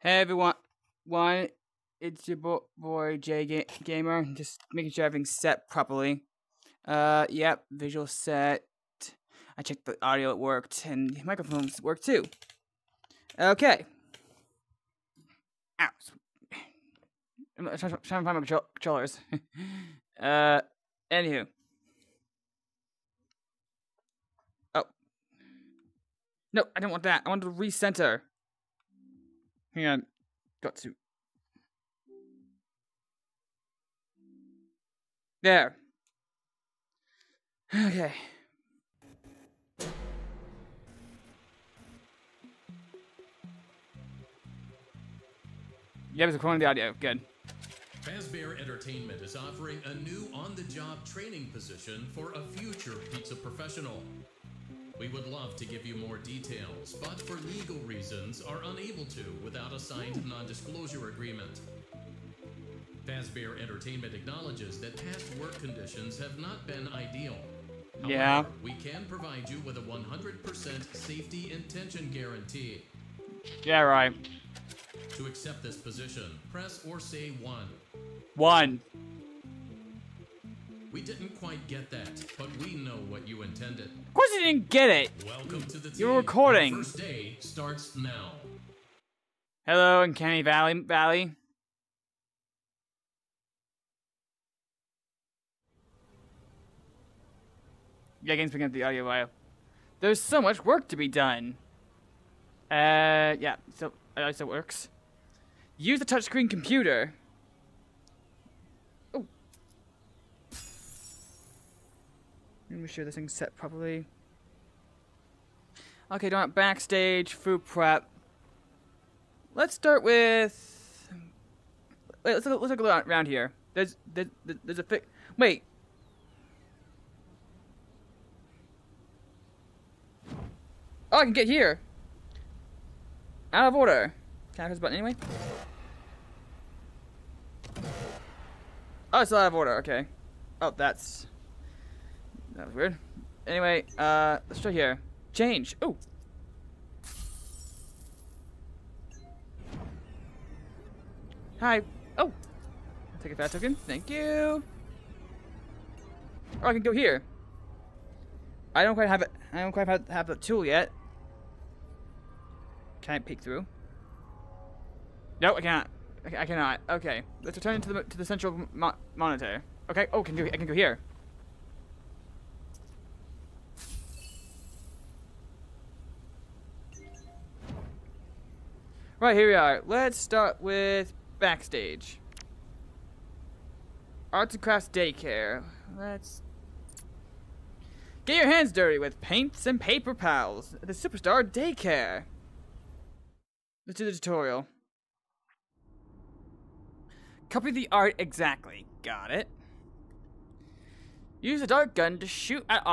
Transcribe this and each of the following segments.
Hey everyone, one, it's your bo- boy J Ga- Gamer. Just making sure everything's set properly. Uh, yep, visual set. I checked the audio; it worked, and the microphones work too. Okay. Ow. I'm trying, to find my control- controllers. uh, anywho. Oh. No, I didn't want that. I wanted to recenter. Hang on. Got to. There. Okay. Yeah, it's recording the audio. Good. Fazbear Entertainment is offering a new on-the-job training position for a future pizza professional. We would love to give you more details, but for legal reasons are unable to without a signed hmm. non-disclosure agreement. Fazbear Entertainment acknowledges that past work conditions have not been ideal. However, Yeah. we can provide you with a 100% safety intention guarantee. Yeah, right. To accept this position, press or say 1. One. We didn't quite get that, but we know what you intended. Of course you didn't get it. Welcome to the team. You're recording. Your first day starts now. Hello, Uncanny Valley. Valley. Yeah, again, picking up the audio file. There's so much work to be done. Uh, yeah, so at least it works. Use the touchscreen computer. Let me make sure this thing's set properly. Okay, don't backstage, food prep. Let's start with. Let's look, let's look around around here. There's there's, there's a fi- Wait. Oh, I can get here. Out of order. Can I press the button anyway? Oh, it's out of order. Okay. Oh, that's that was weird. Anyway, uh, let's try here. Change. Oh. Hi. Oh. Take a Faz token. Thank you. Oh, I can go here. I don't quite have it. I don't quite have, have the tool yet. Can I peek through? No, I cannot. I, I cannot. Okay, let's return to the to the central mo monitor. Okay. Oh, can do. I can go here. Right, here we are. Let's start with backstage. Arts and Crafts Daycare. Let's get your hands dirty with paints and paper pals. The Superstar Daycare. Let's do the tutorial. Copy the art exactly. Got it. Use a dart gun to shoot at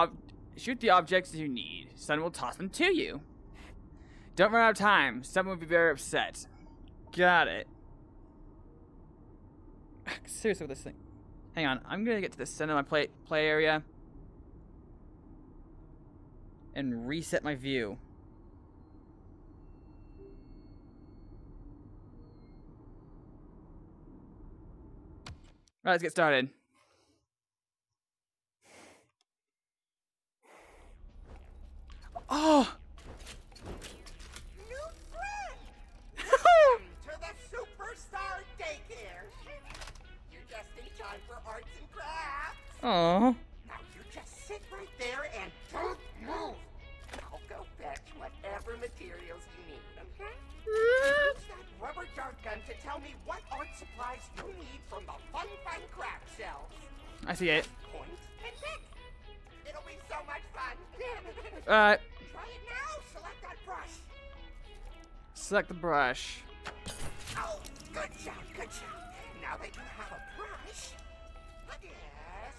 shoot the objects you need. Sun will toss them to you. Don't run out of time. Someone will be very upset. Got it. Seriously with this thing. Hang on. I'm gonna get to the center of my play play area. And reset my view. Alright, let's get started. Oh! Oh. Now you just sit right there and don't move. I'll go fetch whatever materials you need, okay? Use that rubber dart gun to tell me what art supplies you need from the Fun Fun Craft shelves. I see it. Point and pick. It'll be so much fun. Uh, Try it now. Select that brush. select the brush. Oh, good job, good job. Now that you have a brush,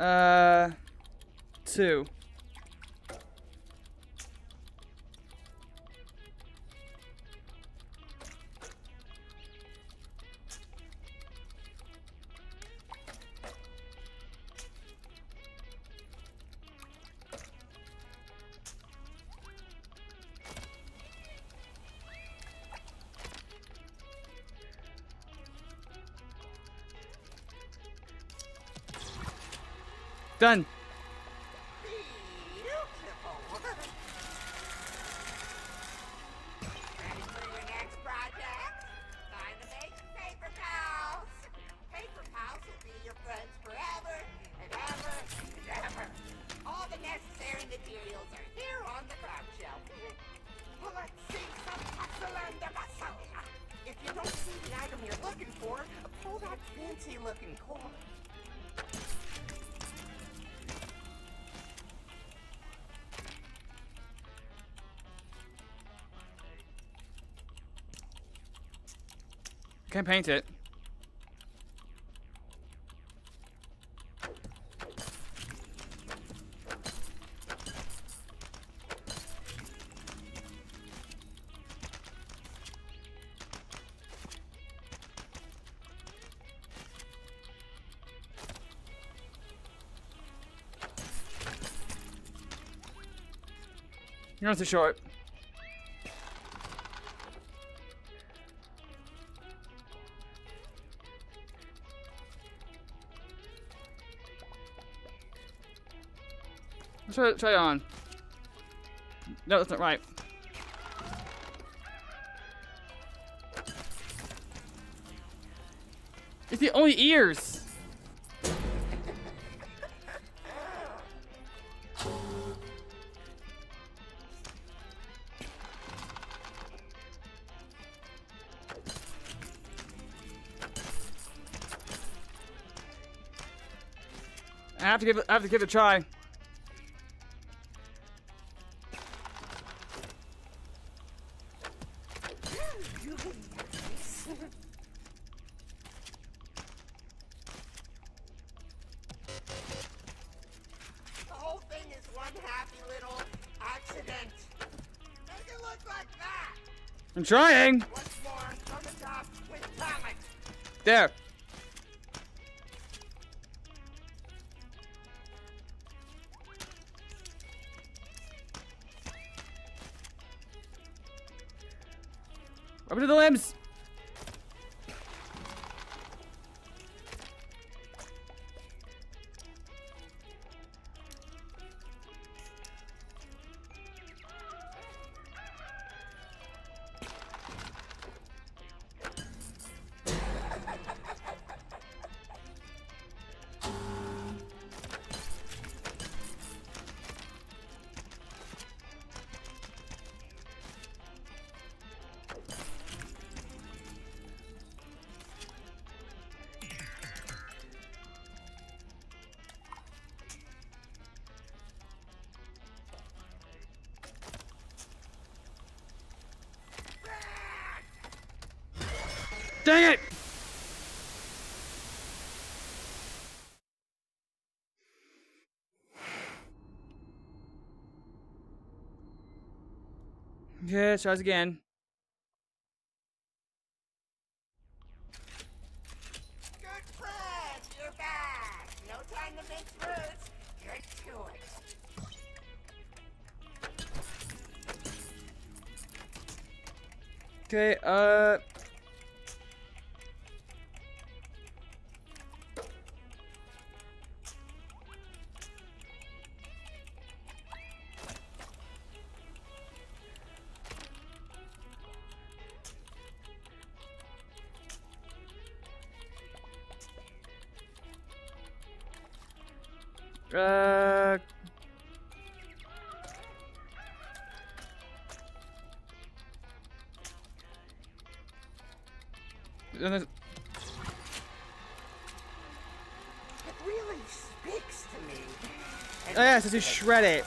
Uh, two. Done. paint it. You don't have to. Try, try on. No, that's not right. It's the only ears! I have to give it, I have to give it a try. trying. More, the there. Yeah, tries again. because shred it.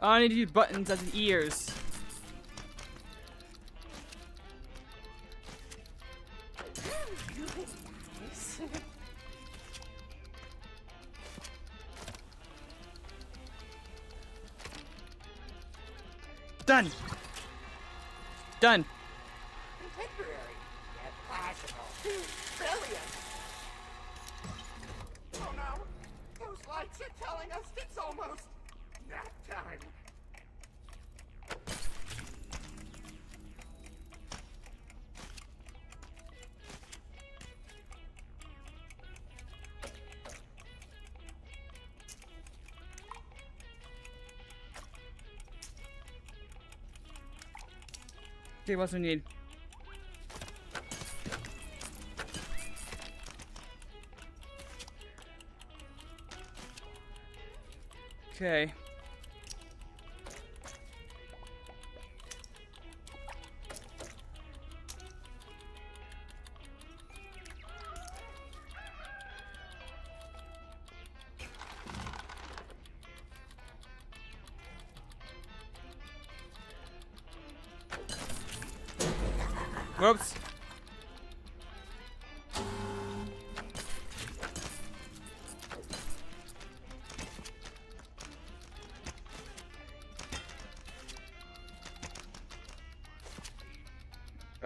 Oh, I need to use buttons as ears. Done. Done. Okay, what we need? Okay.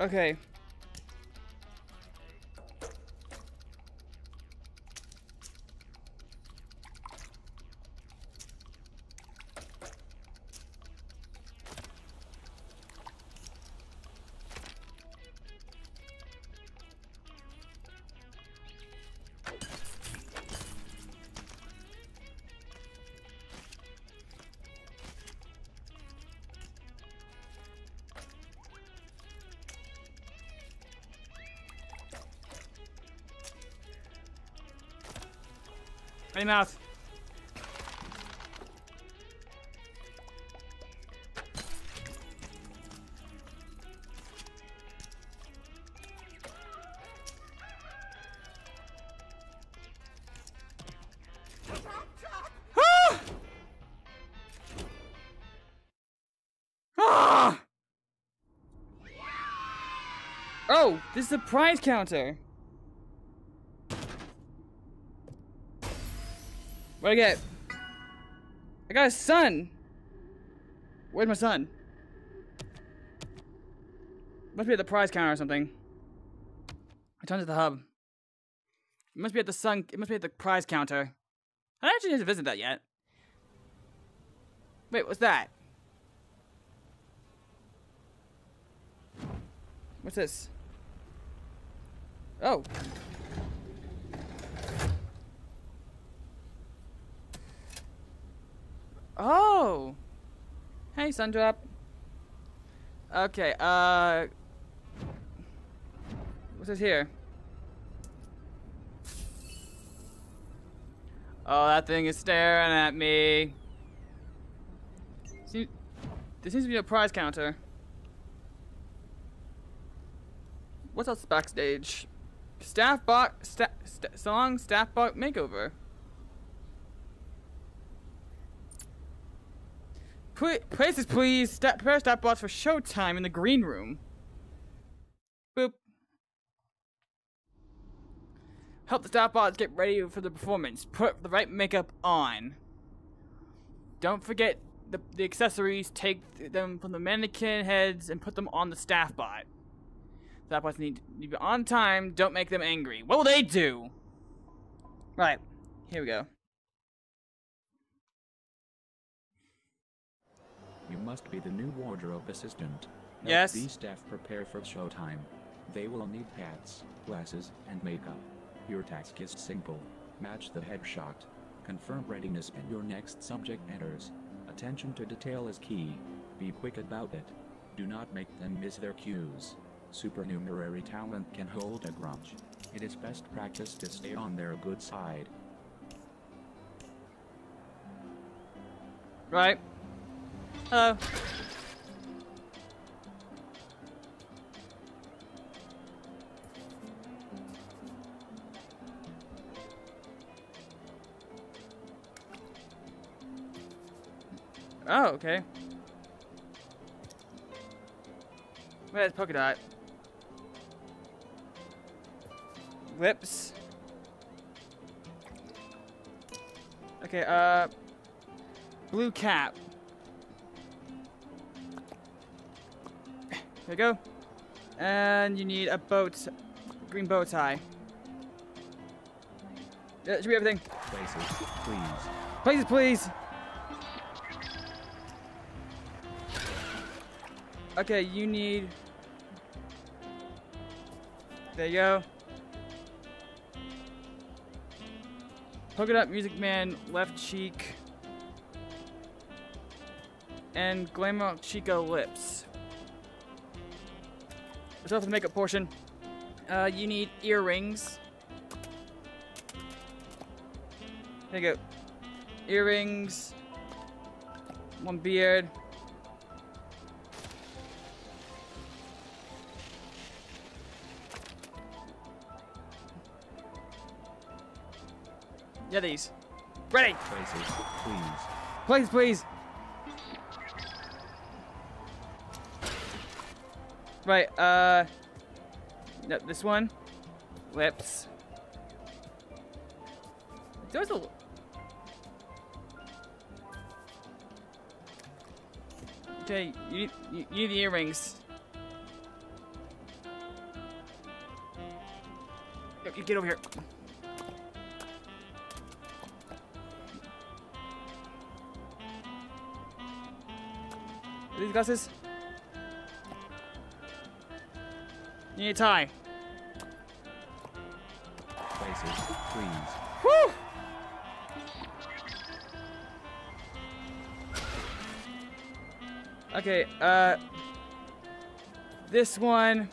Okay. Mouth. Ah! Ah! Oh, this is a prize counter. I get? I got a son. Where's my son? Must be at the prize counter or something. Return to the hub. It must be at the sun. It must be at the prize counter. I don't actually need to visit that yet. Wait, what's that? What's this? Oh. Oh. Hey, Sundrop. Okay, uh... What's this here? Oh, that thing is staring at me. See, there seems to be a prize counter. What's else backstage? Staff box, sta st song, staff box makeover. Places, please. Sta prepare staff bots for showtime in the green room. Boop. Help the staff bots get ready for the performance. Put the right makeup on. Don't forget the, the accessories. Take them from the mannequin heads and put them on the staff bot. Staff bots need to be on time. Don't make them angry. What will they do? Right. Here we go. You must be the new wardrobe assistant. Help Yes. These staff prepare for showtime. They will need hats, glasses, and makeup. Your task is simple. Match the headshot. Confirm readiness and your next subject enters. Attention to detail is key. Be quick about it. Do not make them miss their cues. Supernumerary talent can hold a grudge. It is best practice to stay on their good side. Right. Hello. Oh, okay. Where's polka dot? Lips. Okay, uh blue cap. There you go. And you need a boat, green bow tie. That should be everything. Places, please. Places, please. Okay, you need. There you go. Hook it up, Music Man, left cheek. And Glamour Chico lips. Let's off the makeup portion. Uh, you need earrings. There you go. Earrings. One beard. Yeah, these. Ready. Places, please. Please, please. Right, uh... No, this one. Lips. There's a... Okay, you, need- you, you need the earrings. You get over here. These glasses? You need a tie. Places, please. Whew! Okay, uh... This one...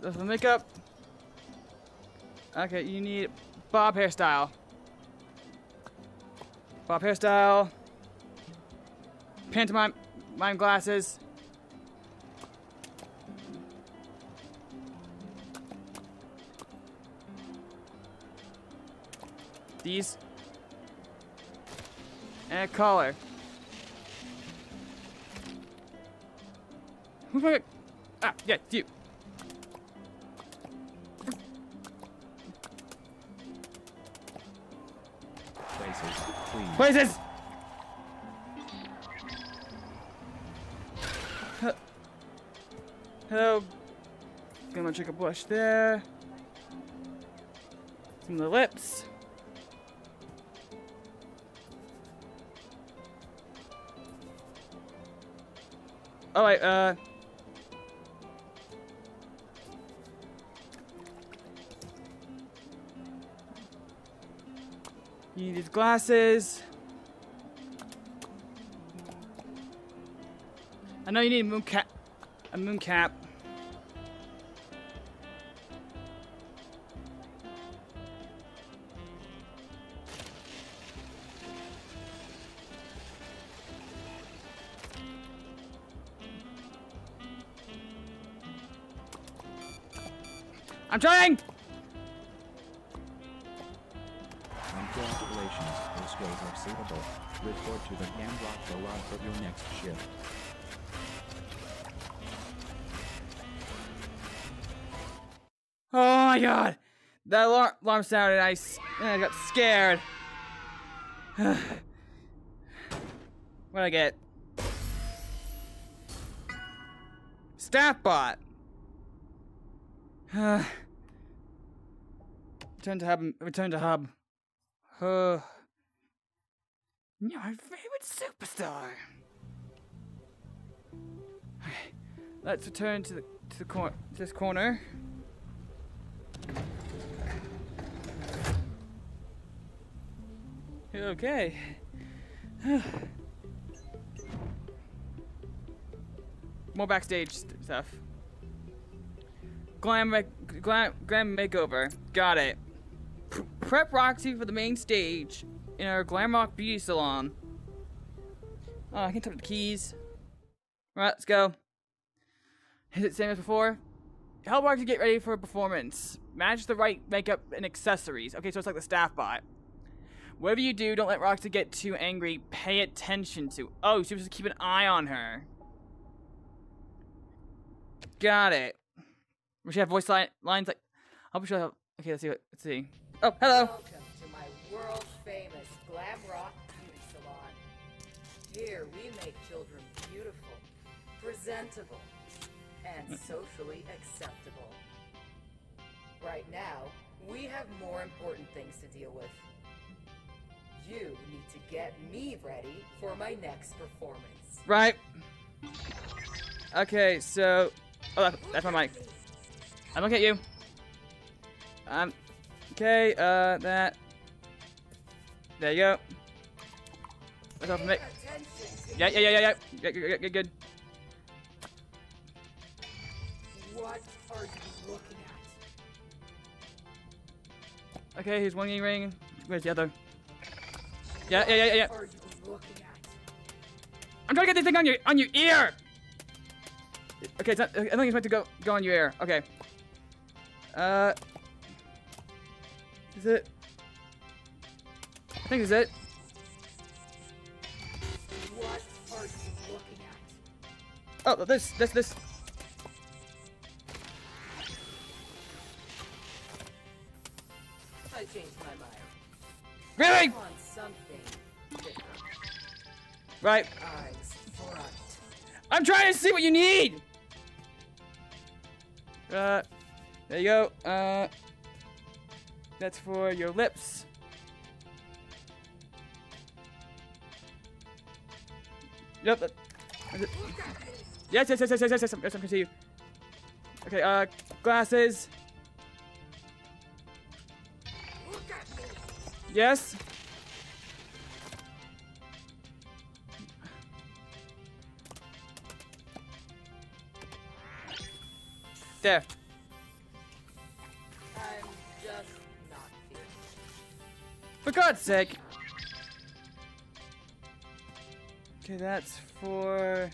That's the makeup. Okay, you need bob hairstyle. Bob hairstyle. Pantomime mime glasses. These. And a collar. Who's my... Ah, yeah, you. Places, please. Places! A blush there. Some of the lips. Alright, uh. You need these glasses. I know you need a moon cap. A moon cap. Your next shift. Oh my god! That alarm, alarm sounded I, and I got scared. What'd I get? Staff bot! Return to hub. Return to hub. you're my favorite superstar. Okay, Let's return to the to the cor this corner. Okay. More backstage st- stuff. Glam, glam, glam makeover. Got it. P- prep Roxy for the main stage in our glam rock beauty salon. Oh, I can tap the keys. Alright, let's go. Is it same as before? Help Roxy get ready for a performance. Manage the right makeup and accessories. Okay, so it's like the staff bot. Whatever you do, don't let Roxy get too angry. Pay attention to. Oh, you have to keep an eye on her. Got it. We should have voice line, lines like. I'll be sure. Have, okay, let's see. What, let's see. Oh, hello. Here we make children beautiful, presentable, and socially acceptable. Right now, we have more important things to deal with. You need to get me ready for my next performance. Right. Okay, so. Oh, that, that's my mic. I'm looking at you. Um. Okay, uh, that. There you go. All from it. Pay attention to Yeah, yeah, yeah, yeah, yeah. Good, good, good. What are you looking at? Okay, here's one ring. Where's the other? Yeah, yeah, yeah, yeah, yeah. What are you looking at? I'm trying to get this thing on your on your ear. Okay, it's not, I think it's meant to go go on your ear. Okay. Uh. Is it? I think is it. Oh, this, this, this. I changed my mind. Really? On something different. Right. I'm trying to see what you need. Uh, there you go. Uh, that's for your lips. Yep. Yes, yes, yes, yes, yes, yes, yes, yes, I can see you. Okay, uh, glasses. Yes. There. For God's sake. Okay, that's for.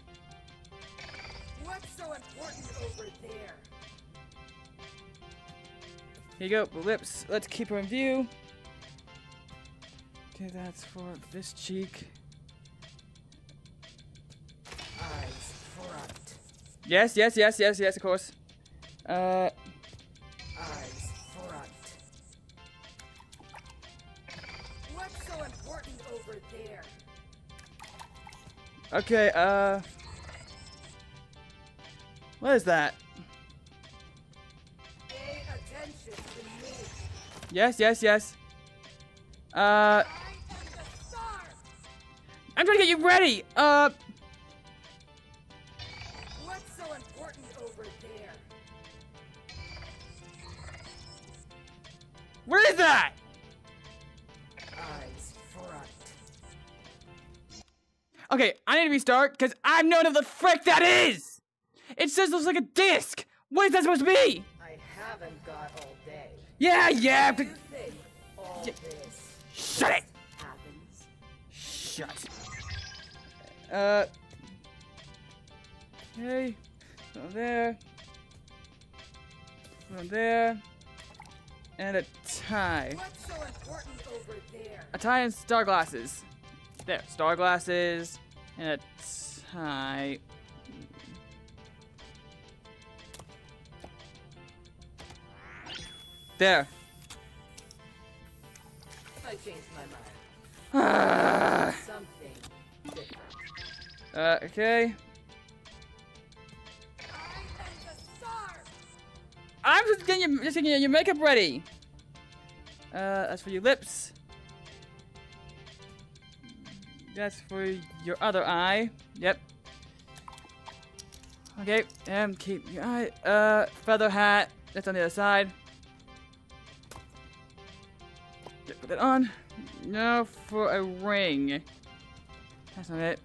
What's so important over there? Here you go, lips. Let's keep her in view. Okay, that's for this cheek. Eyes front. Yes, yes, yes, yes, yes, of course. Uh, Eyes front. What's so important over there? okay, uh. What is that? Pay attention to me. Yes, yes, yes. Uh, I am the star. I'm trying to get you ready. Uh, What's so important over there? where is that? Eyes front. Okay, I need to restart because I know of the frick that is. It says it looks like a disc. What is that supposed to be? I haven't got all day. Yeah, yeah. But all Yeah. this shut it. happens? Shut. Uh. Okay. There. From there. And a tie. What's so important over there? A tie and star glasses. There, star glasses and a tie. There. I changed my mind. Something different. Uh, okay. I'm just getting your, just getting your makeup ready. Uh, that's for your lips. That's for your other eye. Yep. Okay, and keep your eye. Uh, feather hat. That's on the other side. Put that on. Now for a ring. That's not it.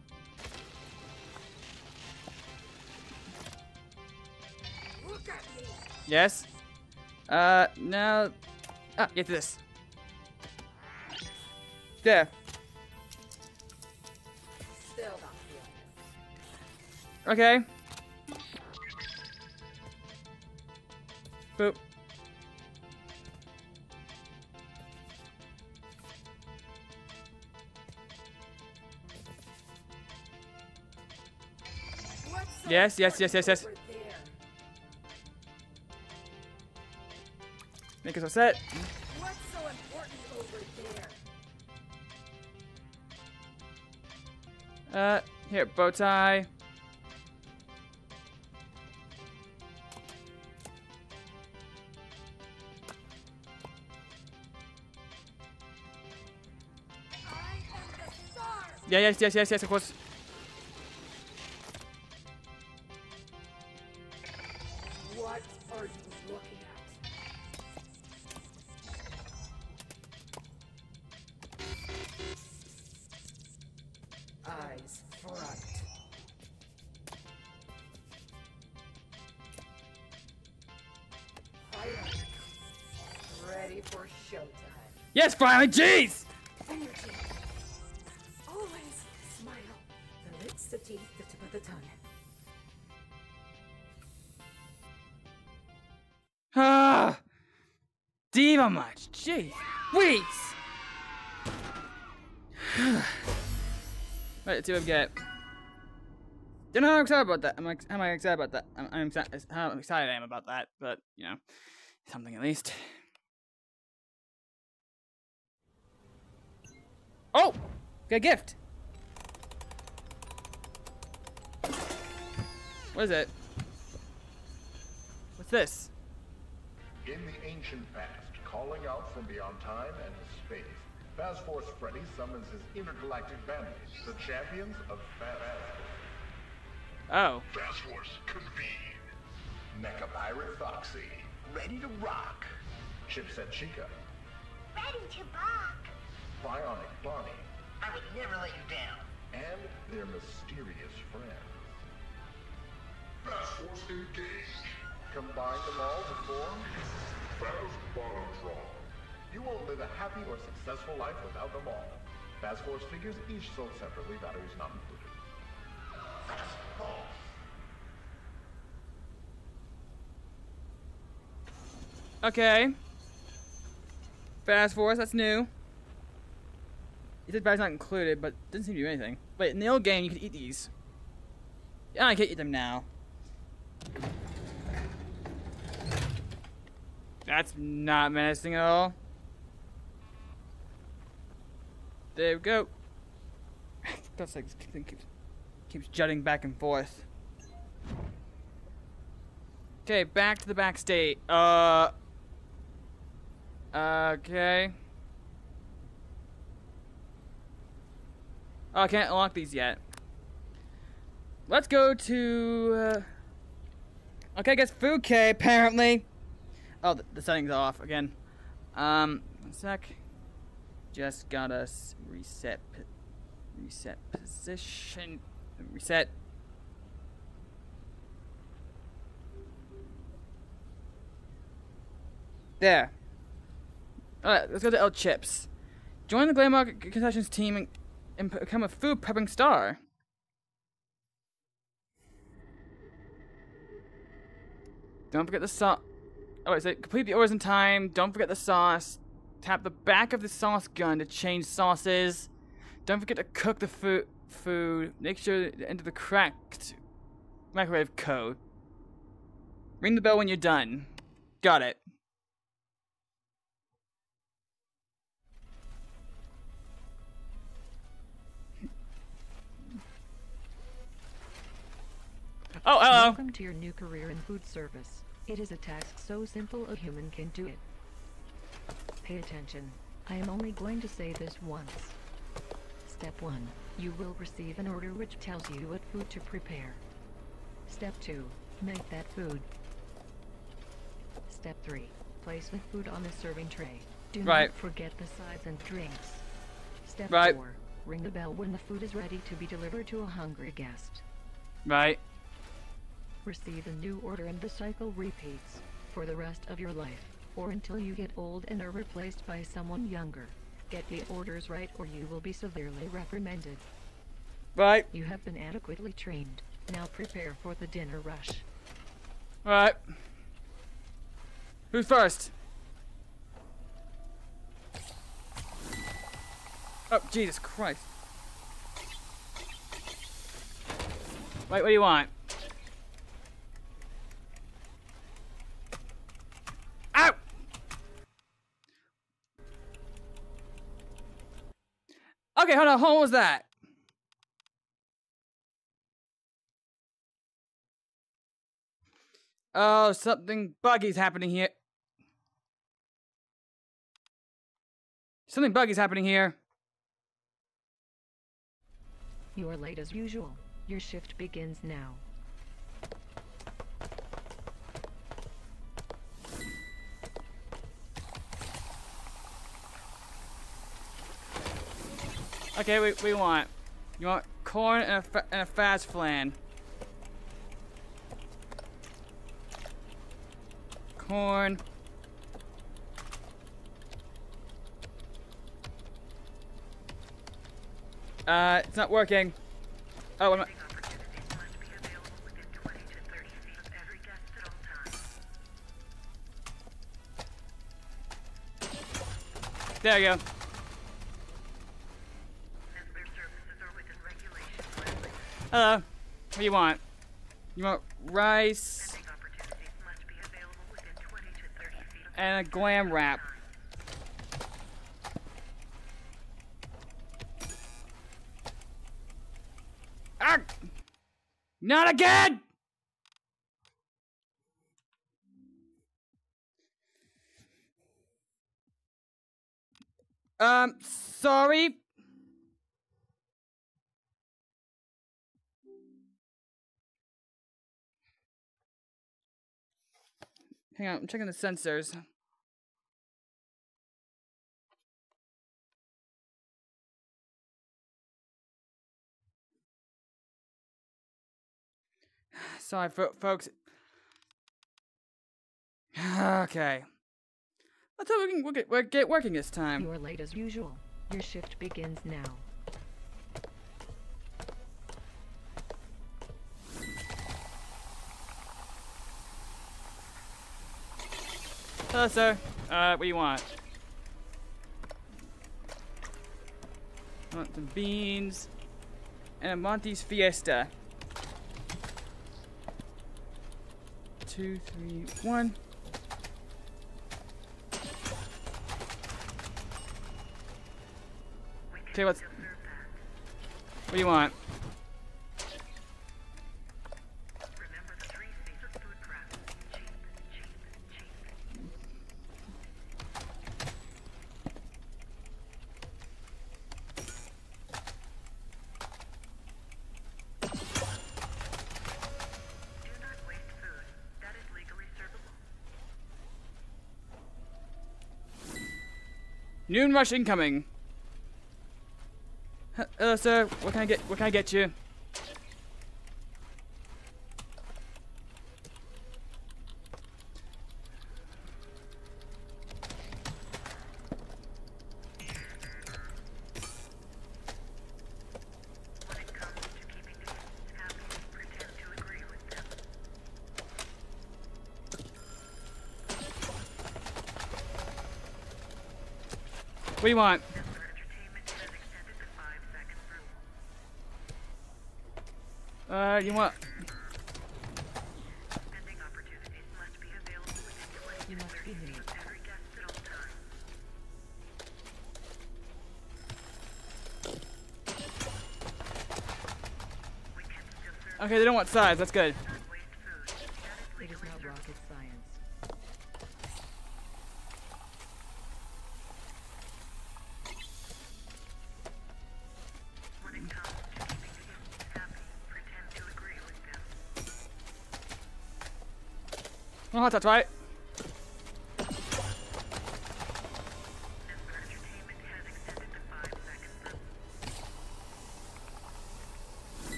Yes. Uh, now. Ah, get this. There. Okay. Boop. Yes, yes, yes, yes, yes. important over there? Make us all set. What's so important over there? Uh, here, bow tie. I am the star. Yeah, yes, yes, yes, yes, of course. Are you looking at? Eyes front. Ready for showtime. Yes, finally, jeez! Diva much, jeez. Weeds! right, let's see what we get. Don't know how excited about that. I'm ex- how am I excited about that? I'm, I'm excited. How excited I am about that, but you know, something at least. Oh, got a gift. What is it? What's this? In the ancient past, calling out from beyond time and space, Fast Force Freddy summons his intergalactic bandmates, the champions of Fast Oh. Fast Force, convene. Mecha Pirate Foxy, ready to rock. Chipset Chica, Ready to bark. Bionic Bonnie, I would never let you down. and their mysterious friends. Fast Force engage. Combine them all to form Fast Bottomtron. You won't live a happy or successful life without them all. Fast Force figures each sold separately, batteries not included. Fast Force. Okay. Fast Force, that's new. It said batteries not included, but doesn't seem to do anything. But in the old game, you could eat these. Yeah, I can't eat them now. That's not menacing at all. There we go. That's like keeps, keeps, keeps jutting back and forth. Okay, back to the backstage. Uh. Okay. Oh, I can't unlock these yet. Let's go to. Uh, okay, I guess K apparently. Oh, the, the settings are off again. Um, one sec. Just gotta reset. Reset position. Reset. There. Alright, let's go to El Chips. Join the Glamour Concessions team and, and become a food prepping star. Don't forget the sauce. Oh, so complete the orders in time. Don't forget the sauce. Tap the back of the sauce gun to change sauces. Don't forget to cook the food. Food. Make sure to enter the correct microwave code. Ring the bell when you're done. Got it. Oh, hello. Welcome to your new career in food service. It is a task so simple a human can do it. Pay attention. I am only going to say this once. Step 1. You will receive an order which tells you what food to prepare. Step 2. Make that food. Step 3. Place the food on the serving tray. Do Right. not forget the sides and drinks. Step Right. 4. Ring the bell when the food is ready to be delivered to a hungry guest. Right. Receive a new order and the cycle repeats for the rest of your life, or until you get old and are replaced by someone younger. Get the orders right or you will be severely reprimanded. Right. You have been adequately trained. Now prepare for the dinner rush. Alright. Who's first? Oh, Jesus Christ. Wait, what do you want? Ow! Okay, hold on, what was that? Oh, something buggy's happening here. Something buggy's happening here. You are late as usual. Your shift begins now. Okay, we, we want. You want corn and a, and a fast flan. Corn. Uh, it's not working. Oh, I'm. There you go. Hello. What do you want? You want rice and a glam wrap. Ah! Not again! Um, sorry. Hang on, I'm checking the sensors. Sorry, fo- folks. Okay. Let's hope we can get, get working this time. You are late as usual. Your shift begins now. Hello, sir. Uh, what do you want? I want some beans and a Monty's Fiesta. Two, three, one. Okay, what's... What do you want? Noon rush incoming. H- Hello, sir. What can I get? What can I get you? Want? Uh, you want? Okay, they don't want sides. That's good. Hot dogs, right?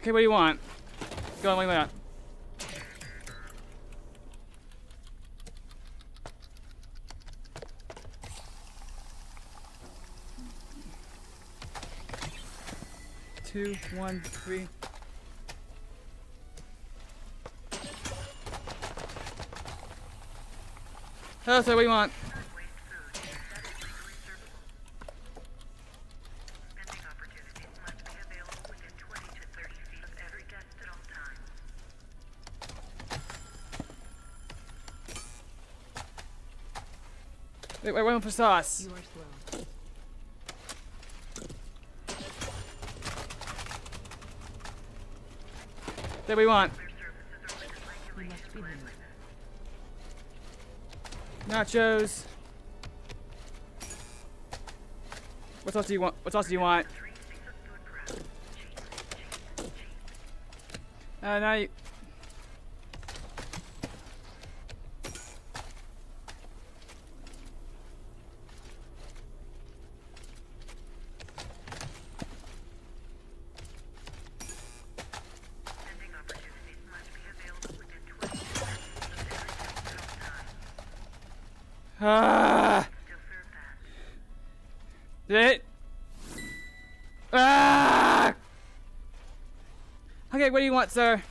Okay, what do you want? Go on, do you want? Two, one, three. Sir, what you want? Wait, wait, wait for sauce. You are slow. That we want. You must be new. Nachos. What else do you want? What else do you want? Uh, now you. Ah! It? Ah! Okay, what do you want, sir?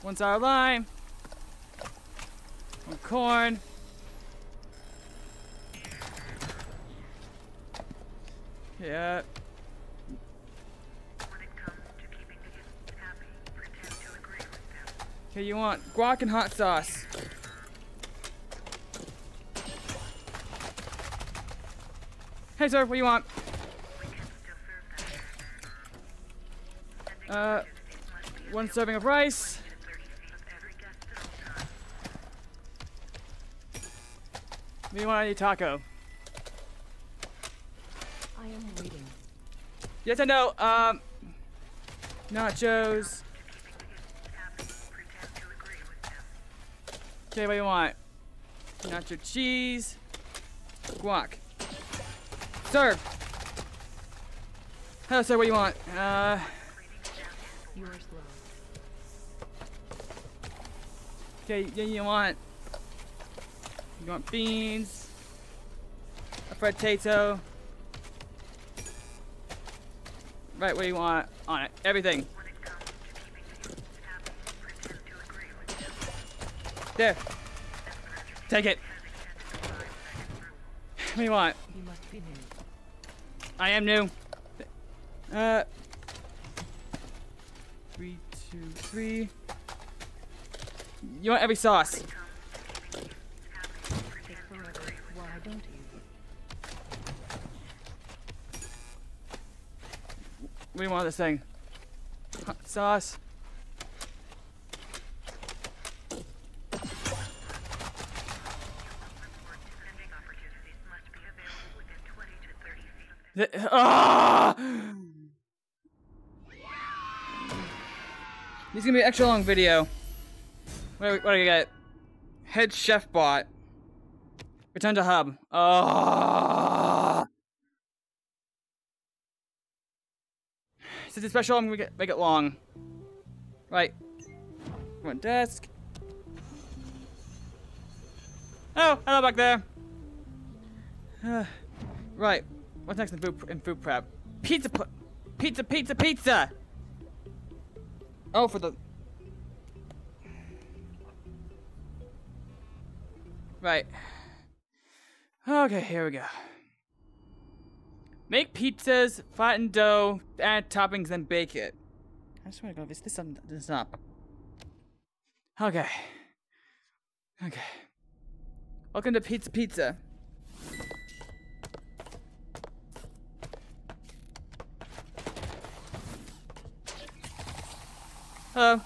One sour lime. One corn. Yeah. Okay, you want guac and hot sauce. Hey, sir, what do you want? Uh, one serving of rice. You want your taco? I am waiting. Yes, I know. Um, nachos. Okay, what do you want? Nacho cheese. Guac. Sir. Hello, sir. What do you want? Uh, okay. Yeah, you want? You want beans? A fried potato. Right. What do you want on it? Everything. There. Take it. What be new. I am new. Uh. Three, two, three. You want every sauce? What you want this thing? Hot sauce. The- Ah! This is gonna be an extra long video. What, do- what do got? Head chef bot. Return to hub. Ah! Since it's special, I'm gonna make it, make it long. Right. One desk. Oh, hello back there. Uh, right. What's next in food, in food prep? Pizza, pizza, pizza, pizza. Oh, for the. Right. Okay, here we go. Make pizzas, flatten dough, add toppings, then bake it. I just want to go this this this up. Okay. Okay. Welcome to Pizza Pizza. Hello.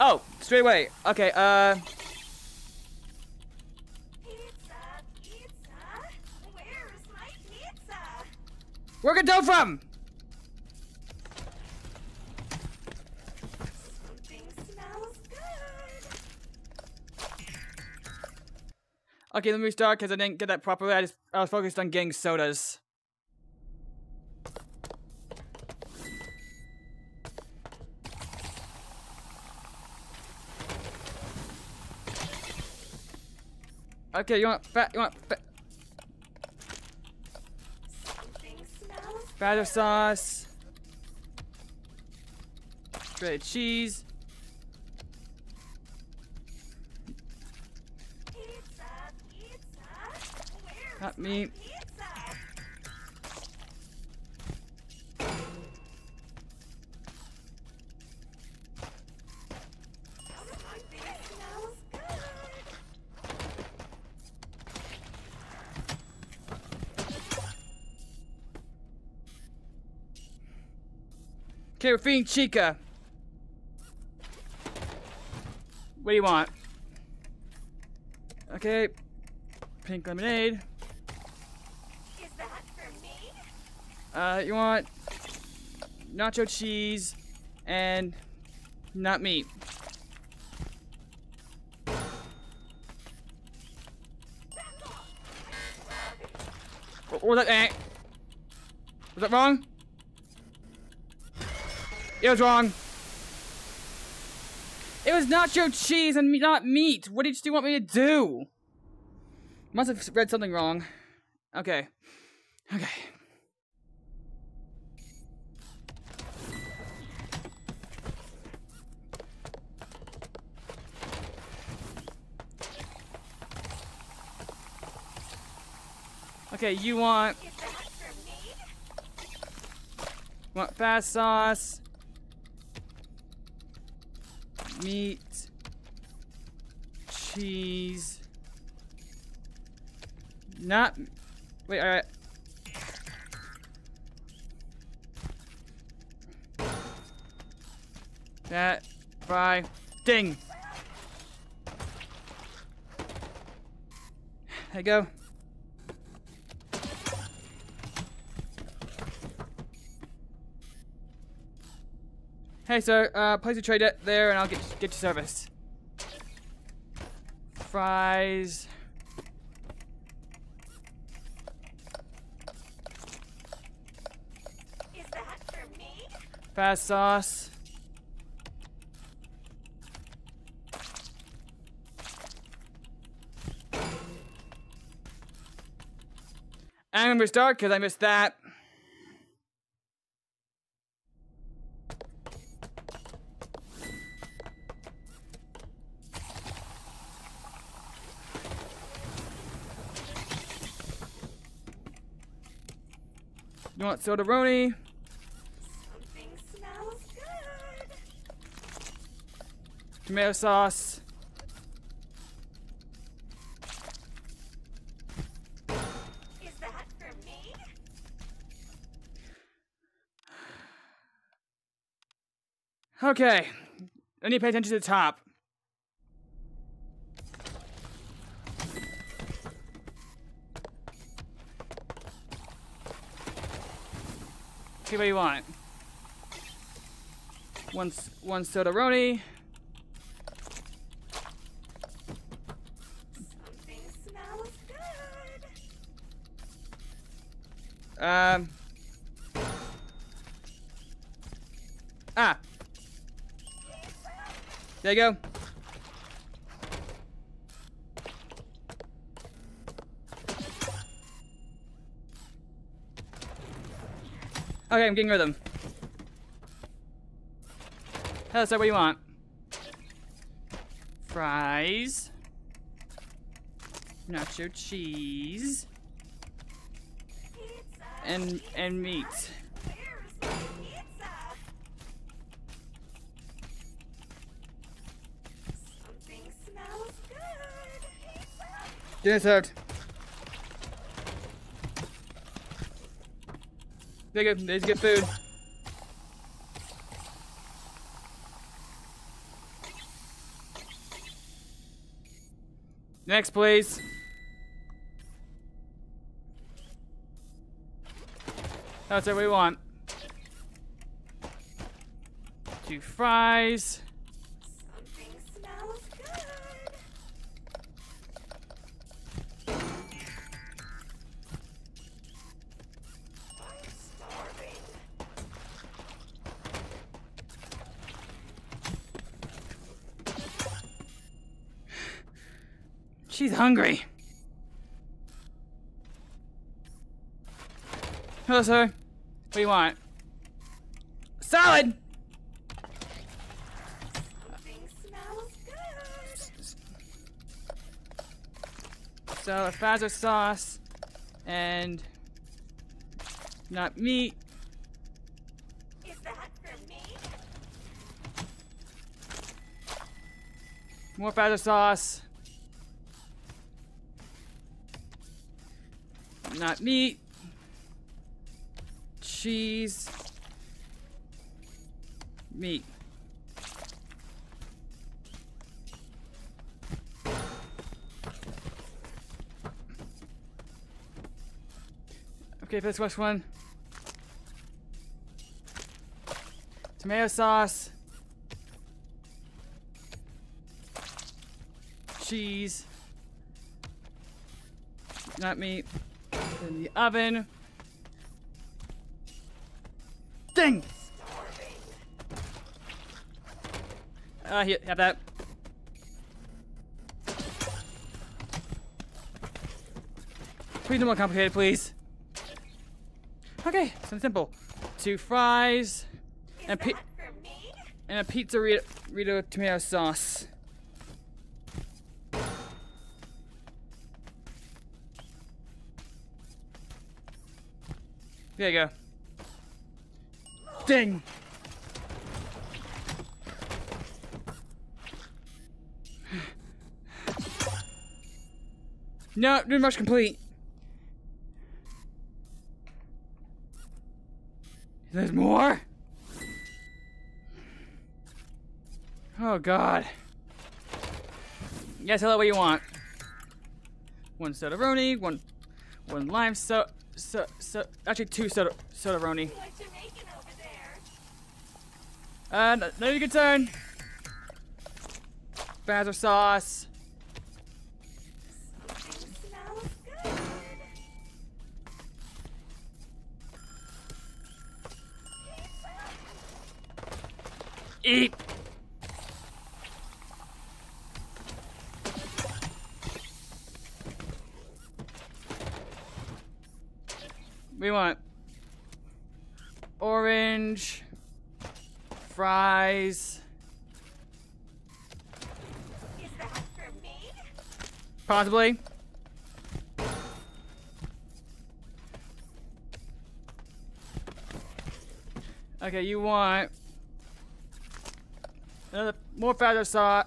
Oh, straight away. Okay, uh. Pizza, pizza, where's my pizza? Where get dough from? Okay, let me restart because I didn't get that properly. I just I was focused on getting sodas. Okay, you want fat? You want fat? Batter sauce. Shredded cheese. pizza. Pizza. Where's Not Feeding Chica. What do you want? Okay. Pink lemonade. Is that for me? Uh, you want nacho cheese and not meat. What was that? Eh? Was that wrong? It was wrong. It was nacho cheese and not meat. What did you want me to do? Must have read something wrong. Okay. Okay. Okay, you want Is that for me? want fast sauce, meat, cheese. Not wait. All right. That fry ding. There you go. Hey, so Uh, place your trade there, and I'll get get you service. Fries. Is that for me? Fast sauce. I'm gonna restart because I missed that. You want soda roni? Something smells good. Tomato sauce. Is that for me? Okay. I need to pay attention to the top. Okay, what you want? One, one soda roni. Something smells good. Um. Ah. There you go. Okay, I'm getting rid of them. Hello, sir. What do you want? Fries. Nacho cheese. Pizza. And and meat. Where's my pizza? Something smells good. Pizza. Dinner served. There you go. There's good food. Next, please. That's what we want. Two fries. Hungry. Hello, sir. What do you want? Salad! Something smells good. So, a Fazer sauce and not meat. Is that for me? More Fazer sauce. Not meat. Cheese. Meat. Okay, for this next one. Tomato sauce. Cheese. Not meat. In the oven. Ding! Uh, here, have that. Please no more complicated, please. Okay, something simple. Two fries Is and, pi- that for me? and a pizza Rito, Rito tomato sauce. There you go. Ding! No, pretty much complete. There's more? Oh god. Yes, hello, what you want? One soda-roni, one one lime so so so actually two soda uh, no, no, you can turn. Basil sauce. Something smells good. Eat. We want orange fries, Is that for me? Possibly. Okay, you want another more feather sauce,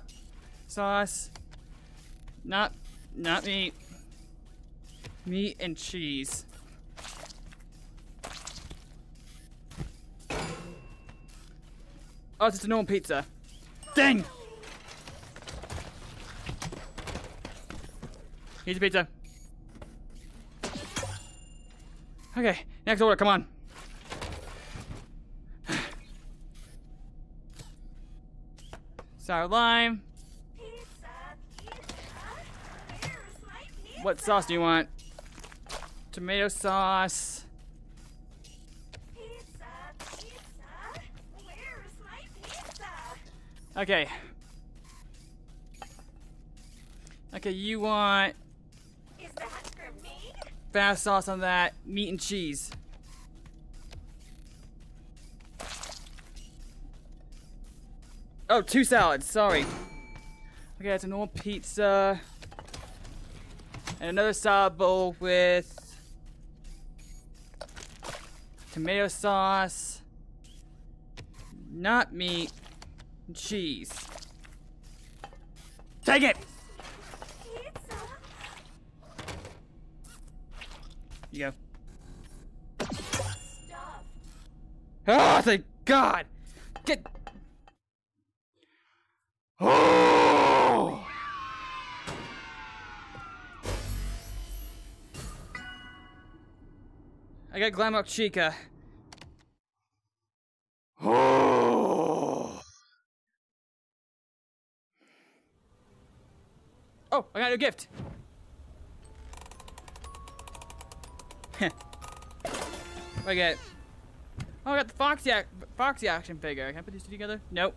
sauce, not not meat, meat and cheese. Oh, it's a normal pizza. Dang! Here's your pizza. Okay, next order, come on. Sour lime. What sauce do you want? Tomato sauce. Pizza? Okay. Okay, you want fast sauce on that, meat and cheese. Oh, two salads, sorry. Okay, it's a normal pizza. And another salad bowl with tomato sauce, not meat, cheese. Take it! Pizza. You go. Oh, thank God! Get. Oh! I got Glamrock Chica. Oh. Oh, I got a gift. Get? Oh, I got the Foxy, ac Foxy action figure. Can I put these two together? Nope.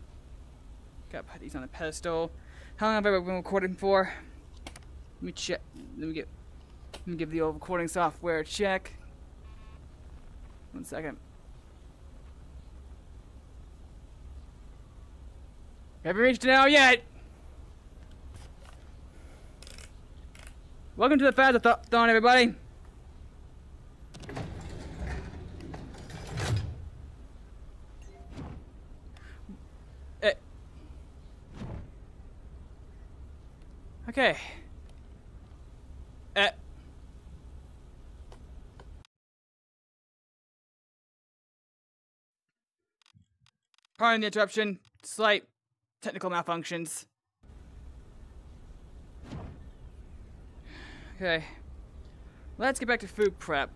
Gotta put these on a pedestal. How long have I been recording for? Let me check. Let me get. Let me give the old recording software a check. One second. Haven't reached an hour yet. Welcome to the Fazathon, everybody. Okay. Eh. Pardon the interruption. Slight technical malfunctions. Okay. Let's get back to food prep.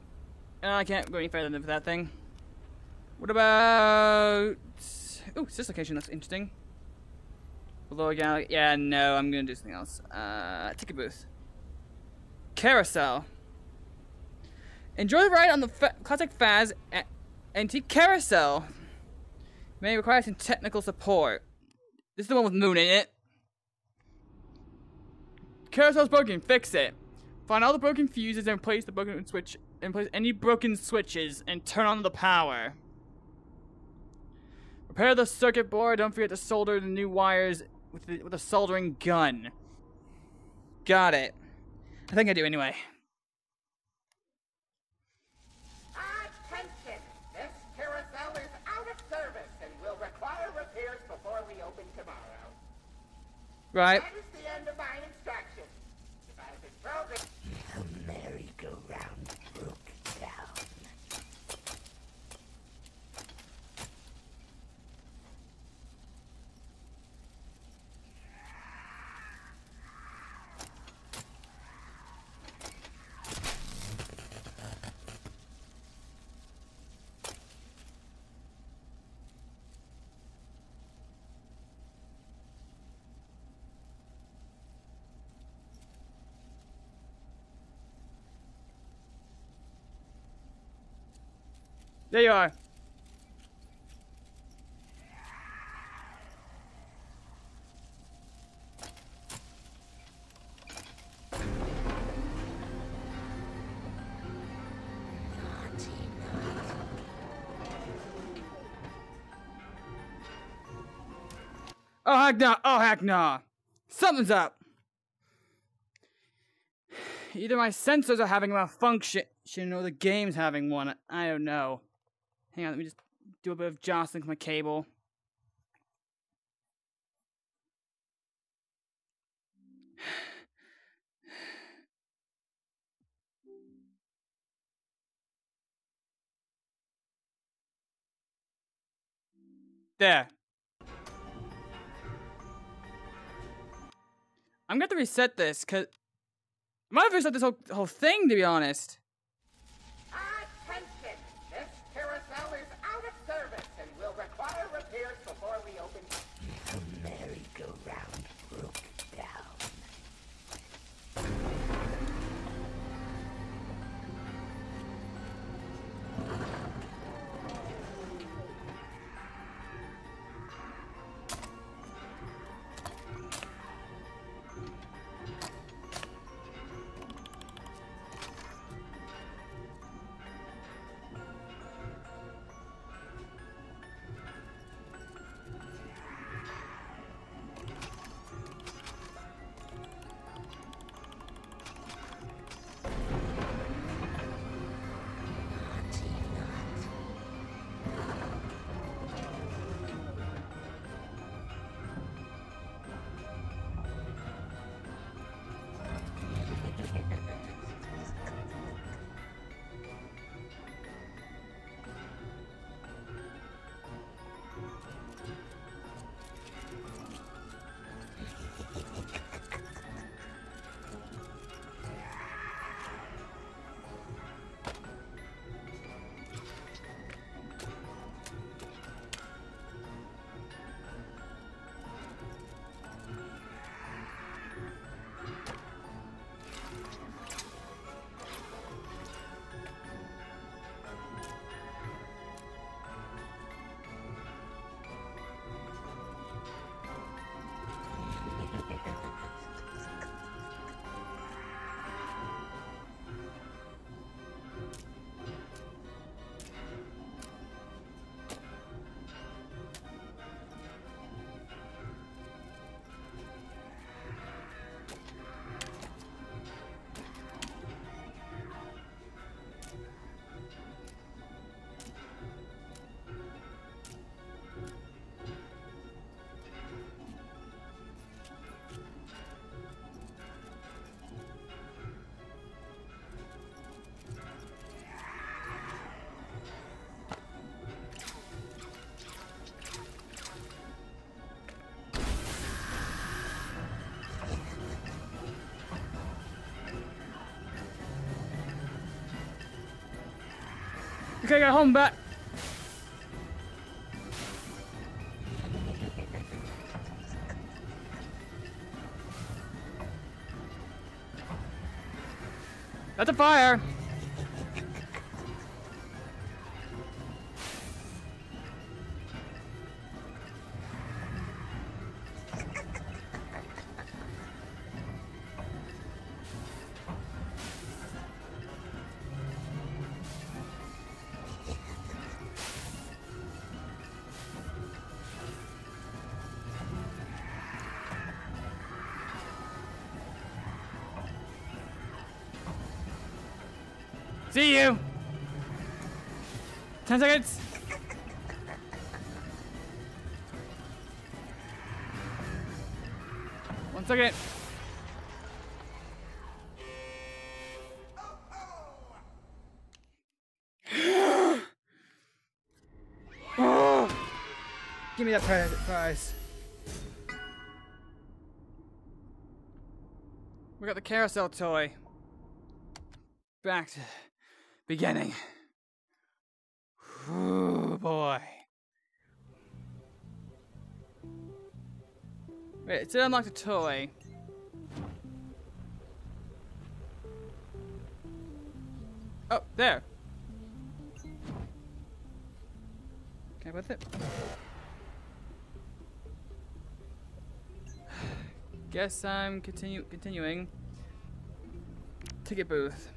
And I can't go any further than that thing. What about... Ooh, this location looks interesting. Below again, yeah, no, I'm gonna do something else. Uh, ticket booth. Carousel. Enjoy the ride on the fa classic Faz antique carousel. May require some technical support. This is the one with Moon in it. Carousel's broken, fix it. Find all the broken fuses and replace the broken switch and place any broken switches and turn on the power. Repair the circuit board. Don't forget to solder the new wires with, the, with a soldering gun. Got it. I think I do anyway. Attention! This carousel is out of service and will require repairs before we open tomorrow. Right. That is the end of my instructions. If I've been broken... The merry-go-round broke down. There you are. Oh heck no! Oh heck no! Something's up! Either my sensors are having a malfunction or the game's having one. I don't know. Hang on, let me just do a bit of jostling with my cable. There. I'm gonna have to reset this, cause I might have to reset this whole whole thing to be honest. Okay, got home back. That's a fire. 10 seconds. One second. give me that prize. We got the carousel toy. Back to beginning. It said unlock the toy. Oh, there. Can with it? Guess I'm continue continuing. Ticket booth.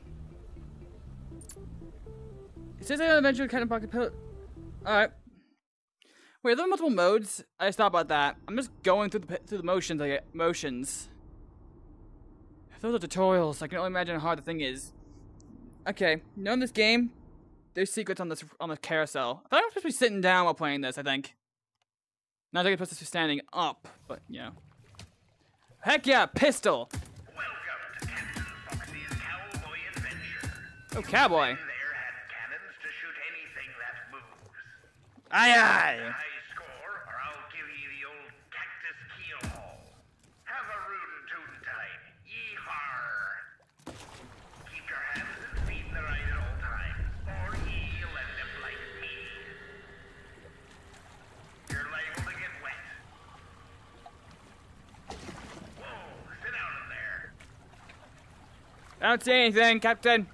It says I eventually kind of pocket pill. Alright. Wait, are there multiple modes? I just thought about that. I'm just going through the through the motions. I get motions. If those are tutorials, I can only imagine how hard the thing is. Okay, you know in this game, there's secrets on this on the carousel. I thought I was supposed to be sitting down while playing this. I think. Not that I'm supposed to be standing up, but you know. Heck yeah, pistol. Oh, Welcome to Captain Foxy's Cowboy Adventure. Oh, cowboy. There had I don't see anything, Captain.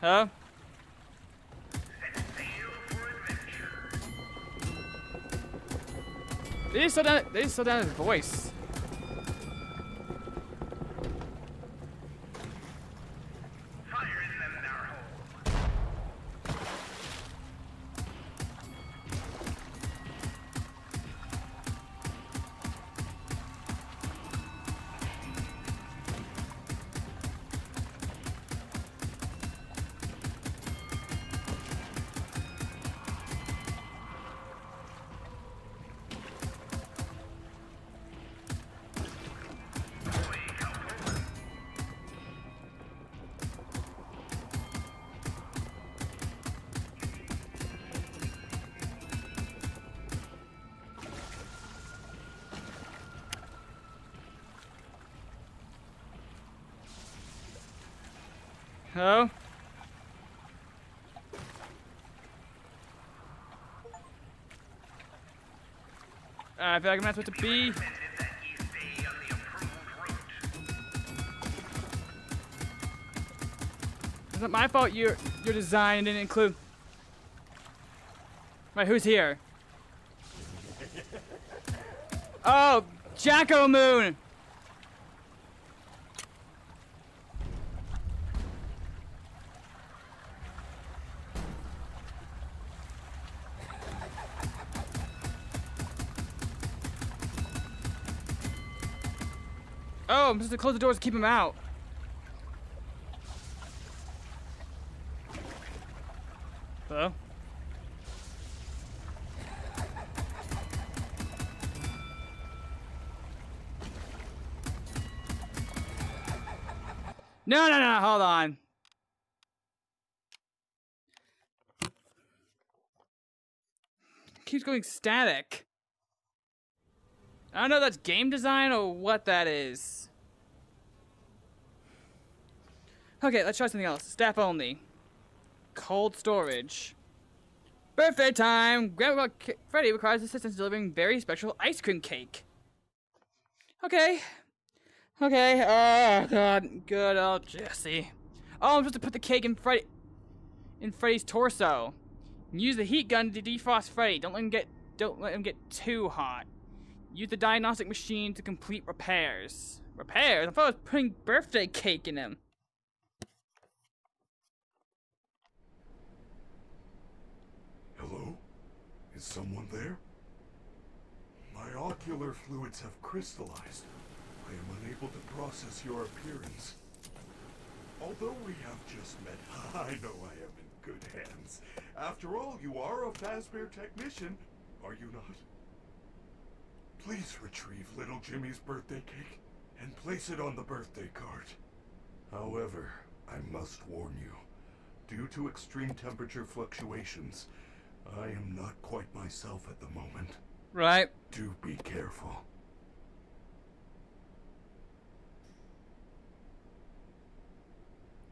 For. They just slow down. They just slow down his voice. Uh, I feel like I'm not supposed to be. It's not my fault. Your your design didn't include. Wait, who's here? Oh, Jack-O-Moon. I'm supposed to close the doors to keep him out. Hello? No, no, no, hold on. Keeps going static. I don't know that's game design or what that is. Okay, let's try something else. Staff only. cold storage. Birthday time! Glamrock Freddy requires assistance delivering very special ice cream cake. Okay. Okay, oh god, good old Jesse. Oh, I'm supposed to put the cake in Freddy in Freddy's torso. And use the heat gun to defrost Freddy. Don't let him get don't let him get too hot. Use the diagnostic machine to complete repairs. Repairs? I thought I was putting birthday cake in him. Hello? Is someone there? My ocular fluids have crystallized. I am unable to process your appearance. Although we have just met, I know I am in good hands. After all, you are a Fazbear technician, are you not? Please retrieve little Jimmy's birthday cake and place it on the birthday card. However, I must warn you, due to extreme temperature fluctuations, I am not quite myself at the moment. Right. Do be careful.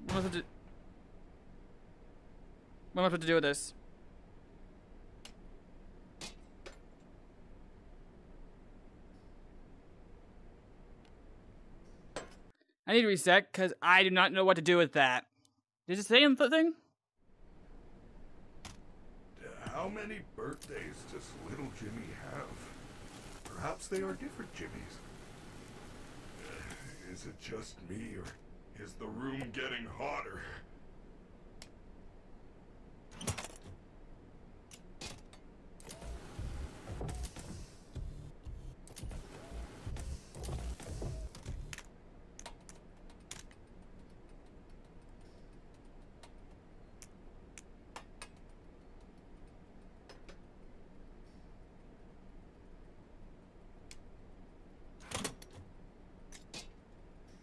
What am I supposed to What am I supposed to do with this? I need to reset because I do not know what to do with that. Did it say anything? How many birthdays does little Jimmy have? Perhaps they are different Jimmys. Is it just me, or is the room getting hotter?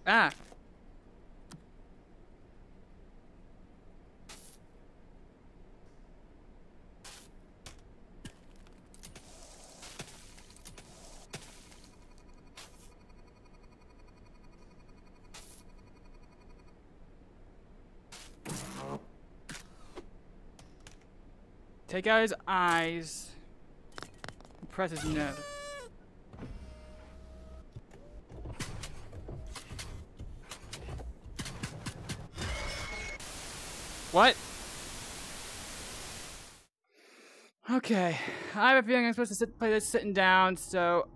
Ah. Take out his eyes. Press his nose. What? Okay, I have a feeling I'm supposed to sit, play this sitting down, so...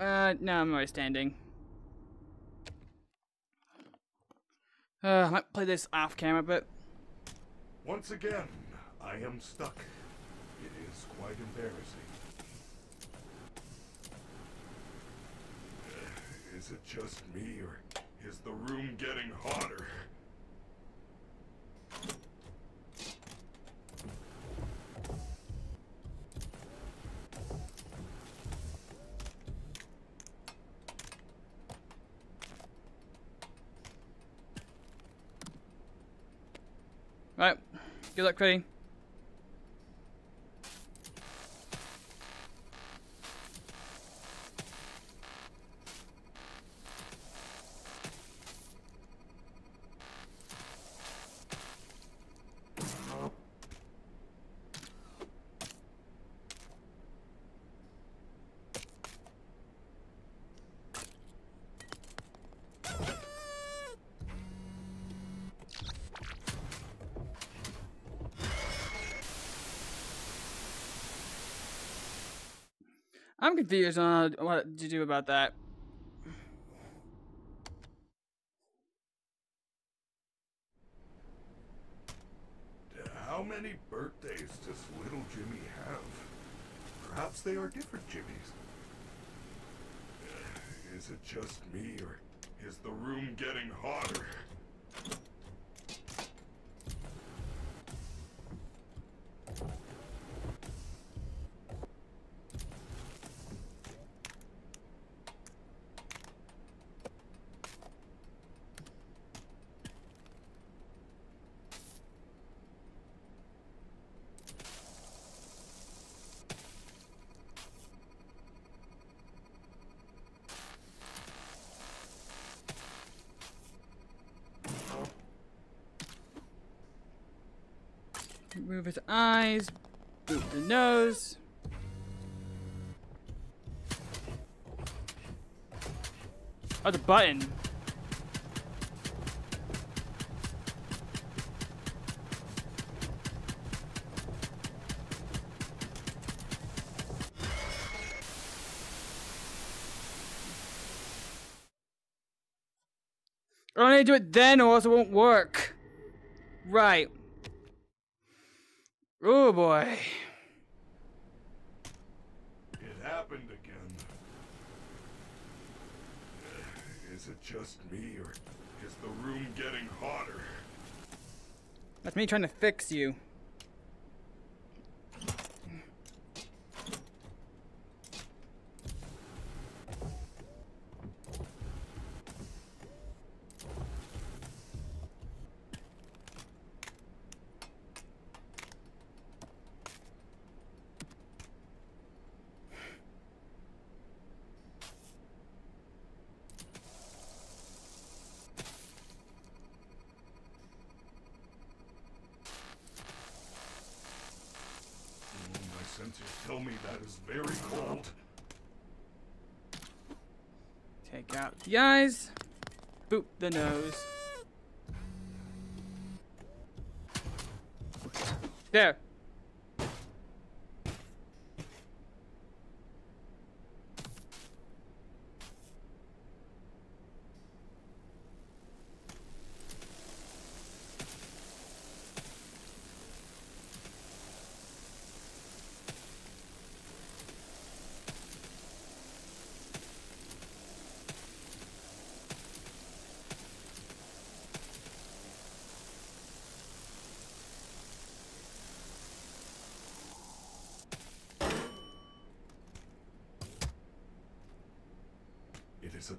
Uh, no, I'm already standing. Uh, I might play this off camera, but... Once again, I am stuck. It is quite embarrassing. Uh, Is it just me, or is the room getting hotter? Right, good luck, Critty. I'm confused on what to do about that. How many birthdays does little Jimmy have? Perhaps they are different Jimmys. Is it just me, or is the room getting hotter? Move his eyes. Boot the nose. Oh, the button. I need to do it then or else it won't work. Right. Oh boy. It happened again. Is it just me, or is the room getting hotter? That's me trying to fix you. Mm, My sensors tell me that is very cold. Take out the eyes. Boop the nose. There.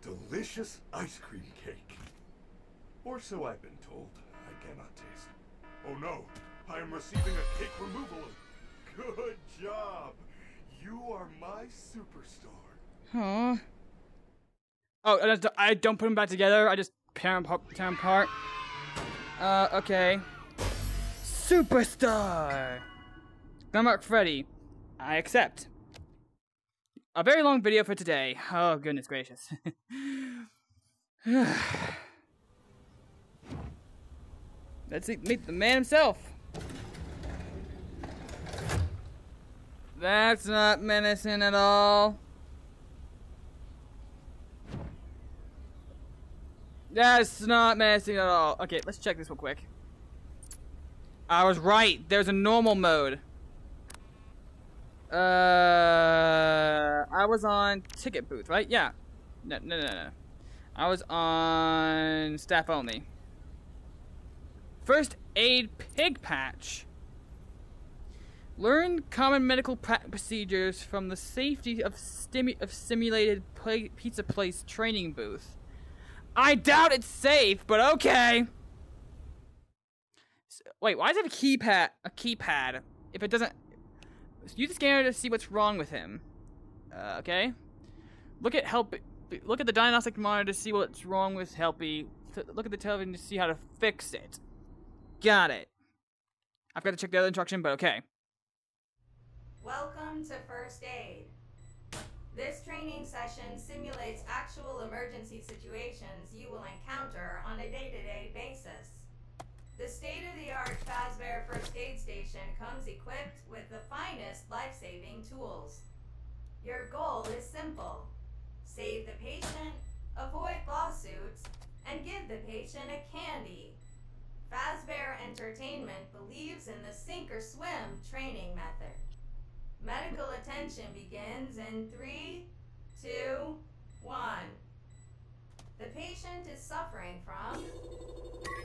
Delicious ice cream cake. Or so I've been told. I cannot taste. Oh no, I am receiving a cake removal. Good job. You are my superstar. Huh. Oh, I, just, I don't put them back together. I just tear them apart. Uh, okay. Superstar! Glamrock Freddy. I accept. A very long video for today. Oh, goodness gracious. Let's meet the man himself. That's not menacing at all. That's not menacing at all. Okay, let's check this real quick. I was right. There's a normal mode. Uh, I was on ticket booth, right? Yeah. No, no, no, no. I was on staff only. First aid Pigpatch. Learn common medical procedures from the safety of, of simulated pla- pizza place training booth. I doubt it's safe, but okay. S- Wait, why does it a keypad? A keypad if it doesn't. Use the scanner to see what's wrong with him. Uh, okay. Look at help. Look at the diagnostic monitor to see what's wrong with Helpy. Look at the television to see how to fix it. Got it. I've got to check the other instruction, but okay. Welcome to First Aid. This training session simulates actual emergency situations you will encounter on a day to day basis. The state of the art Fazbear First Aid Station comes equipped with the finest life saving tools. Your goal is simple save the patient, avoid lawsuits, and give the patient a candy. Fazbear Entertainment believes in the sink or swim training method. Medical attention begins in three, two, one. The patient is suffering from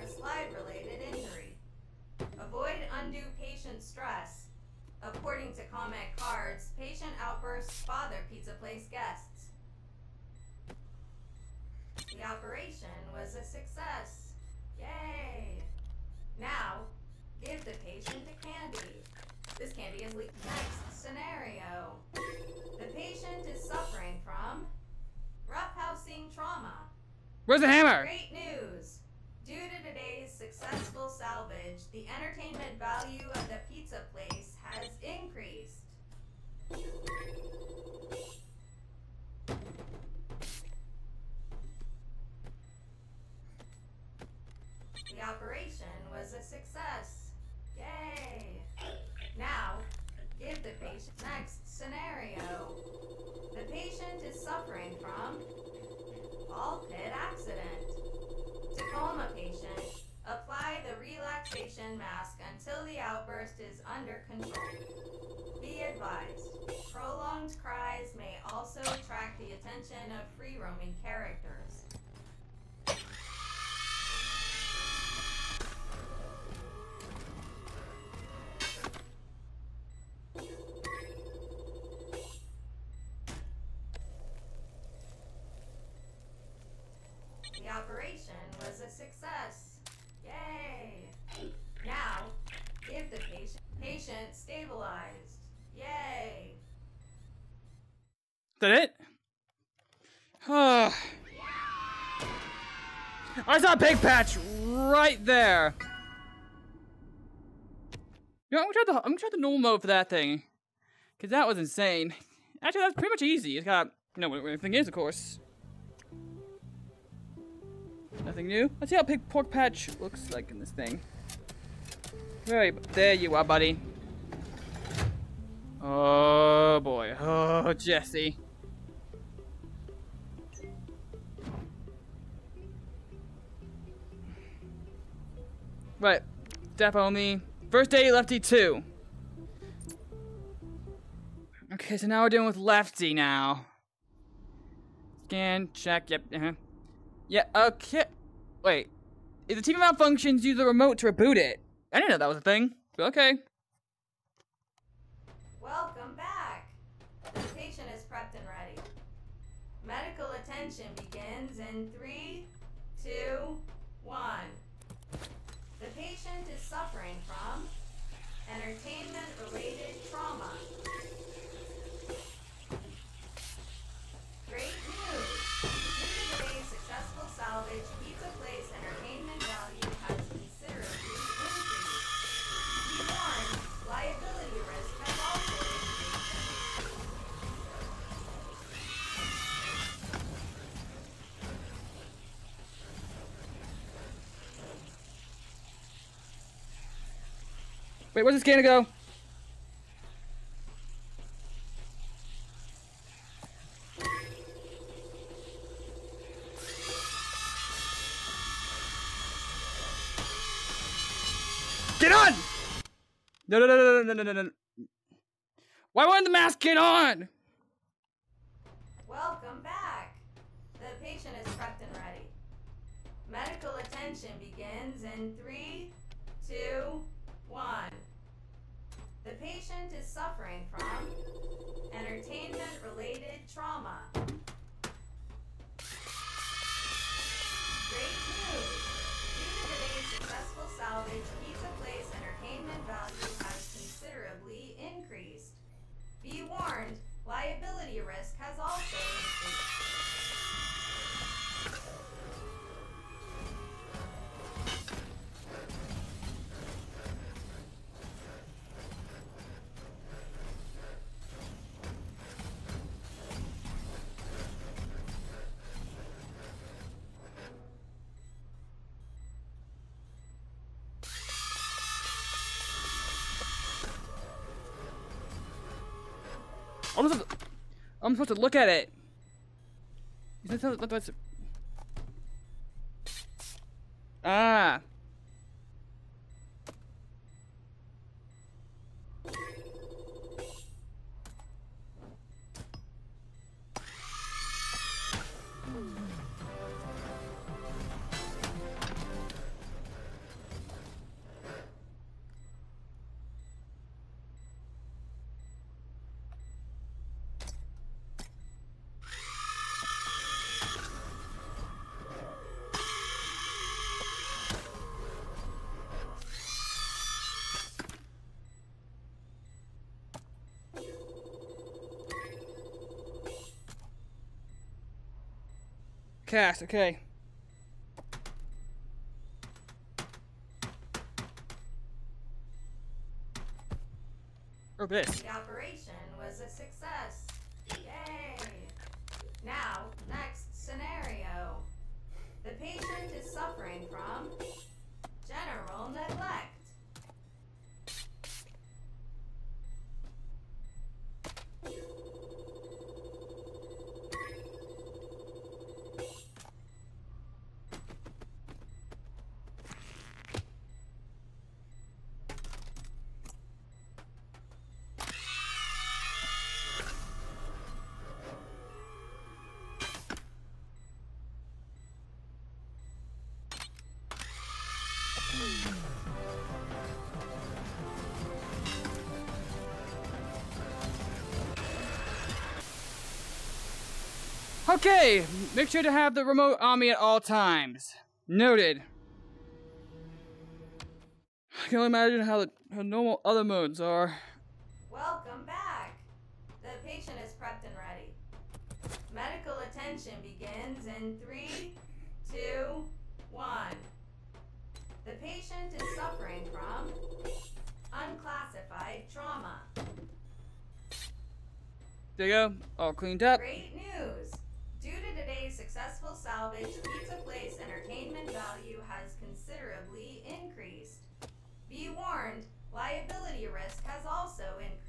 a slide related injury. Avoid undue patient stress. According to comment cards, patient outbursts bother pizza place guests. The operation was a success. Yay! Now, give the patient a candy. This candy is leaked next scenario. The patient is suffering from roughhousing trauma. Where's the hammer? Great news! Due to today's successful salvage, the entertainment value of the pizza place has increased. The operation was a success. Yay! Now, give the patient next scenario. The patient is suffering from accident. Tacoma patient, apply the relaxation mask until the outburst is under control. Be advised, prolonged cries may also attract the attention of free roaming characters. The operation was a success. Yay! Now, give the patient patient stabilized. Yay! Is that it? I saw a Pigpatch right there. You know, I'm gonna try the I'm gonna try the normal mode for that thing, cause that was insane. Actually, that's pretty much easy. It's got you know what everything is, of course. Nothing new. Let's see how pig pork patch looks like in this thing. Very, there you are, buddy. Oh boy. Oh, Jesse. Right. Step only. First day, Lefty 2. Okay, so now we're dealing with Lefty now. Scan, check, yep, uh-huh. Yeah, okay. Wait. If the TV malfunctions, use the remote to reboot it. I didn't know that was a thing. But okay. Welcome back. The patient is prepped and ready. Medical attention begins in three, two, one. Patient is suffering from entertainment related trauma. Wait, where's the scanner go? Get on! No, no, no, no, no, no, no, no. Why won't the mask get on? Welcome back. The patient is prepped and ready. Medical attention begins in three, two, one. Patient is suffering from entertainment related trauma. I'm supposed to look at it. Is ah. Cast, okay. Or this. The operation was a success. Yay! Now Okay, make sure to have the remote on me at all times. Noted. I can only imagine how the how normal other modes are. Welcome back. The patient is prepped and ready. Medical attention begins in three, two, one. The patient is suffering from unclassified trauma. There you go, all cleaned up. Great salvage, Pizza Place entertainment value has considerably increased. Be warned, liability risk has also increased.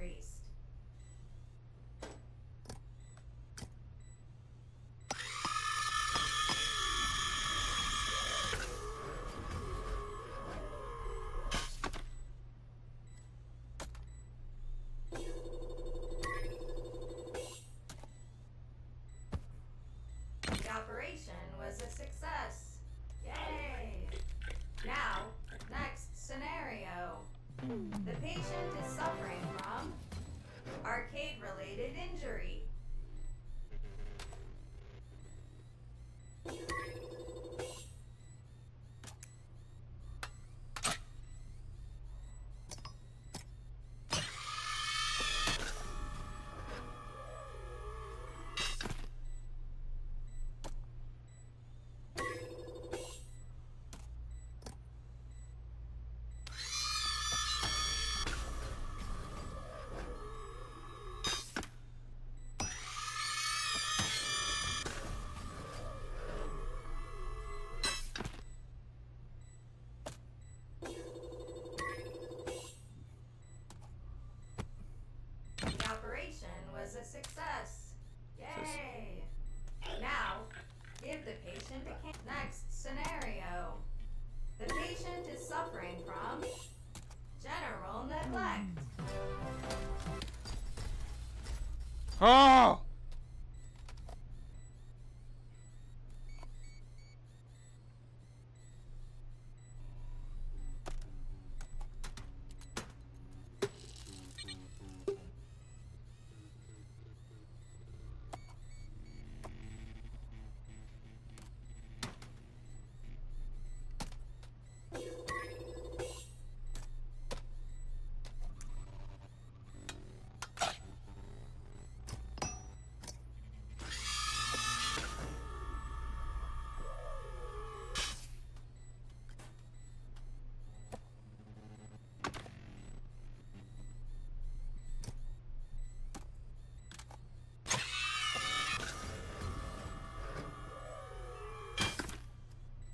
Was a success. Yay! Now, give the patient a can- Next scenario. The patient is suffering from general neglect. Oh!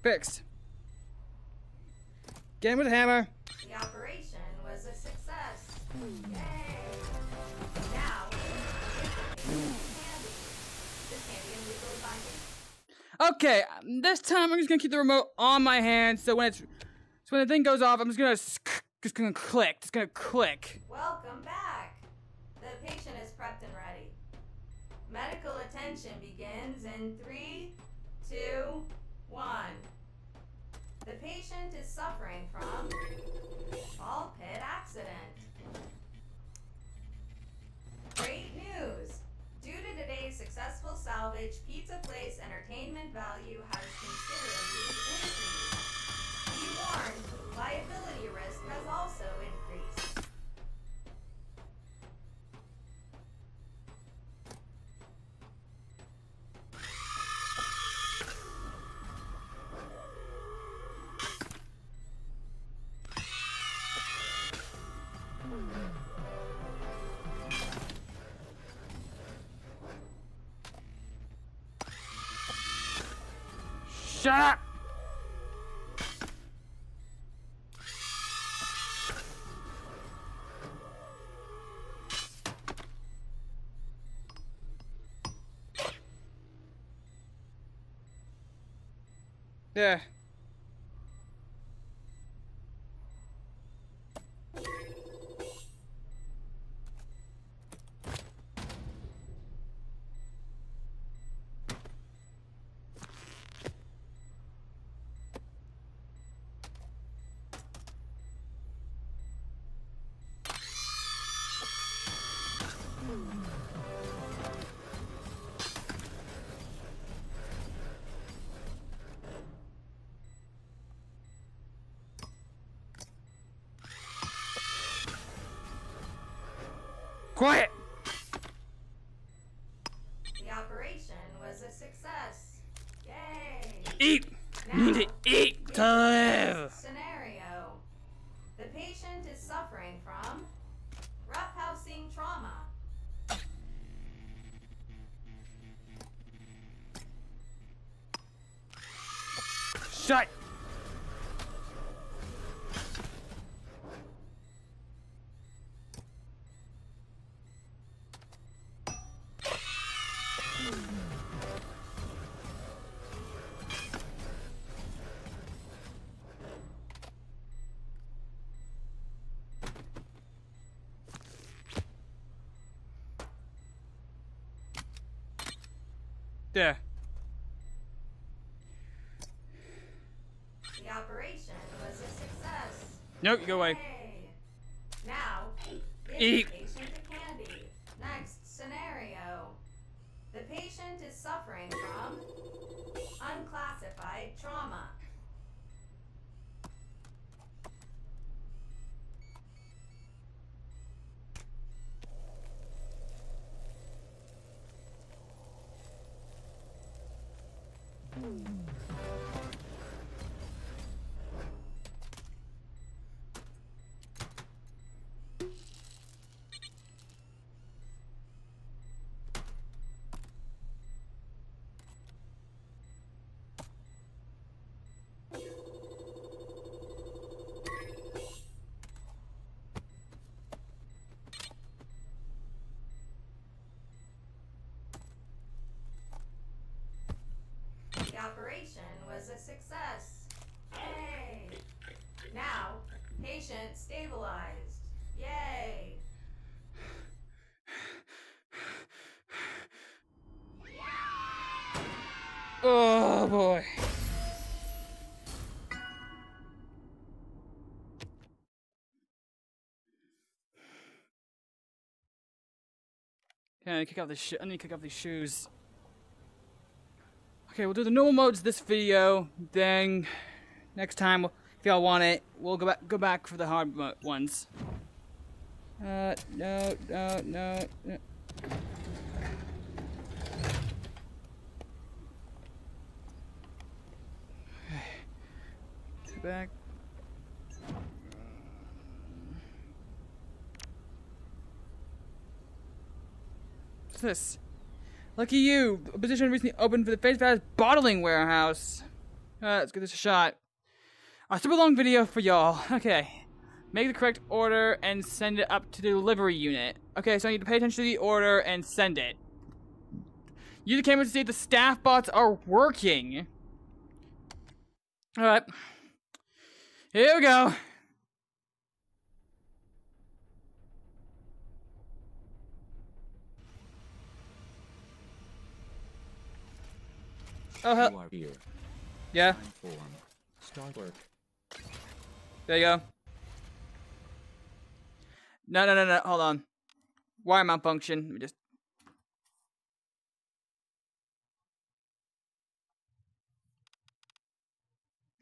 Fixed. Get him with a hammer. The operation was a success. Yay! Now, give the patient a candy. This candy is legally. Okay, this time I'm just gonna keep the remote on my hand, so when it's so when the thing goes off, I'm just gonna just gonna click, just gonna click. Welcome back. The patient is prepped and ready. Medical attention begins in three, two, one. The patient is suffering from ball pit accident. Great news! Due to today's successful salvage, Pizza Place entertainment value has There. Quiet! The operation was a success. Yay! Eat! You need to eat to live! Scenario. The patient is suffering from roughhousing trauma. Shut! There. The operation was a Nope, go away. Now, give Eat. the patient a candy. Next scenario. The patient is suffering from unclassified trauma. Operation was a success. Yay! Now, patient stabilized. Yay! Oh boy. Okay, I kick off I need to kick off these shoes. Okay, we'll do the normal modes this video. Then next time, if y'all want it, we'll go back go back for the hard ones. Uh, no, no, no. no. Get back. What's this? Lucky you! A position recently opened for the Fizzy Faz bottling warehouse. Uh, let's give this a shot. A super long video for y'all. Okay. Make the correct order and send it up to the delivery unit. Okay, so I need to pay attention to the order and send it. Use the camera to see if the staff bots are working. Alright. Here we go. Oh, hell. You are here. Yeah. Start work. there you go. No, no, no, no, hold on. Wire malfunction. Let me just.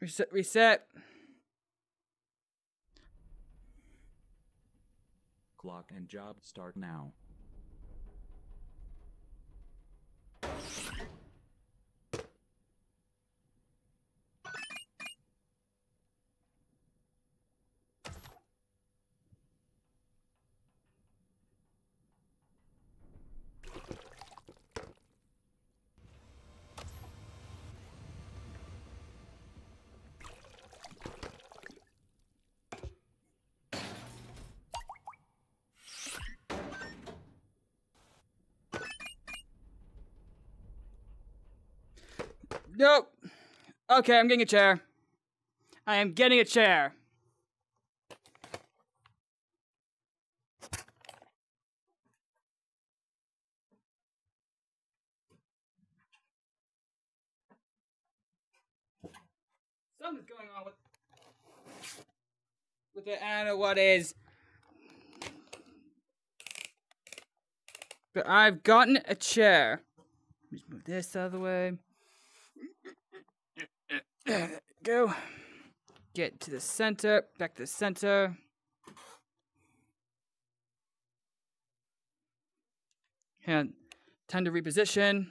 Reset, reset. Clock and job start now. Nope. Okay, I'm getting a chair. I am getting a chair. Something's going on with with it. I don't know what is. But I've gotten a chair. Just move this out of the way. Go. Get to the center. Back to the center. And time to reposition.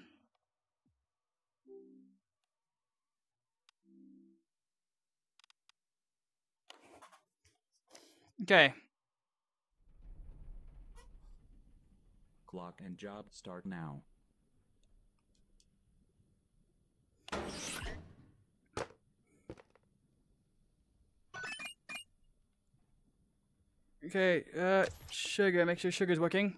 Okay. Clock and job start now. Okay, uh, sugar, make sure sugar's working.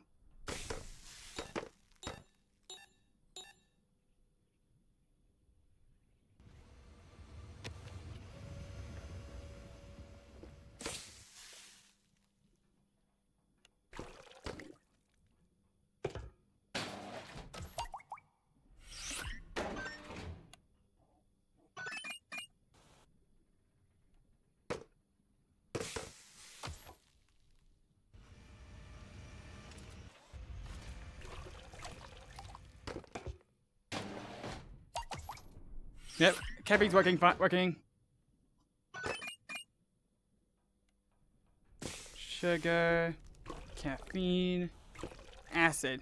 Caffeine's working, working. Sugar, caffeine, acid.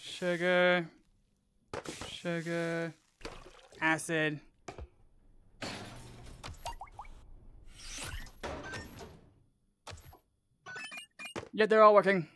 Sugar, sugar, acid. Yeah, they're all working.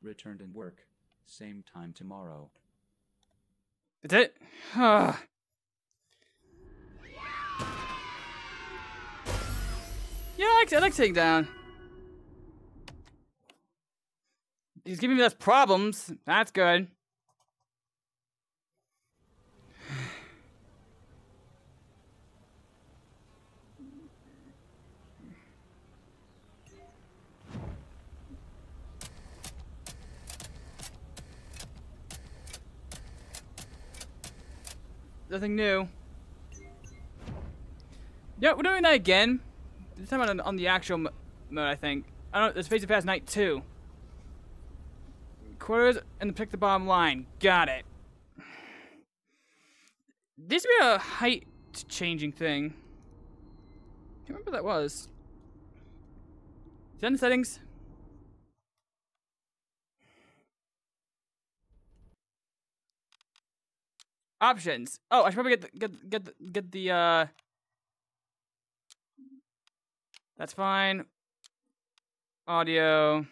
Returned and work. Same time tomorrow. That's it? Ah. Like, I like sitting down. He's giving less problems. That's good. Nothing new. Yeah, we're doing that again. This time on, on the actual mode, I think. I don't. It's Phase of Past Night Two. Quarters and pick the bottom line. Got it. This would be a height changing thing. Can't remember what that was. Is that in settings? Options. Oh, I should probably get the, get get the, get the uh. That's fine. Audio.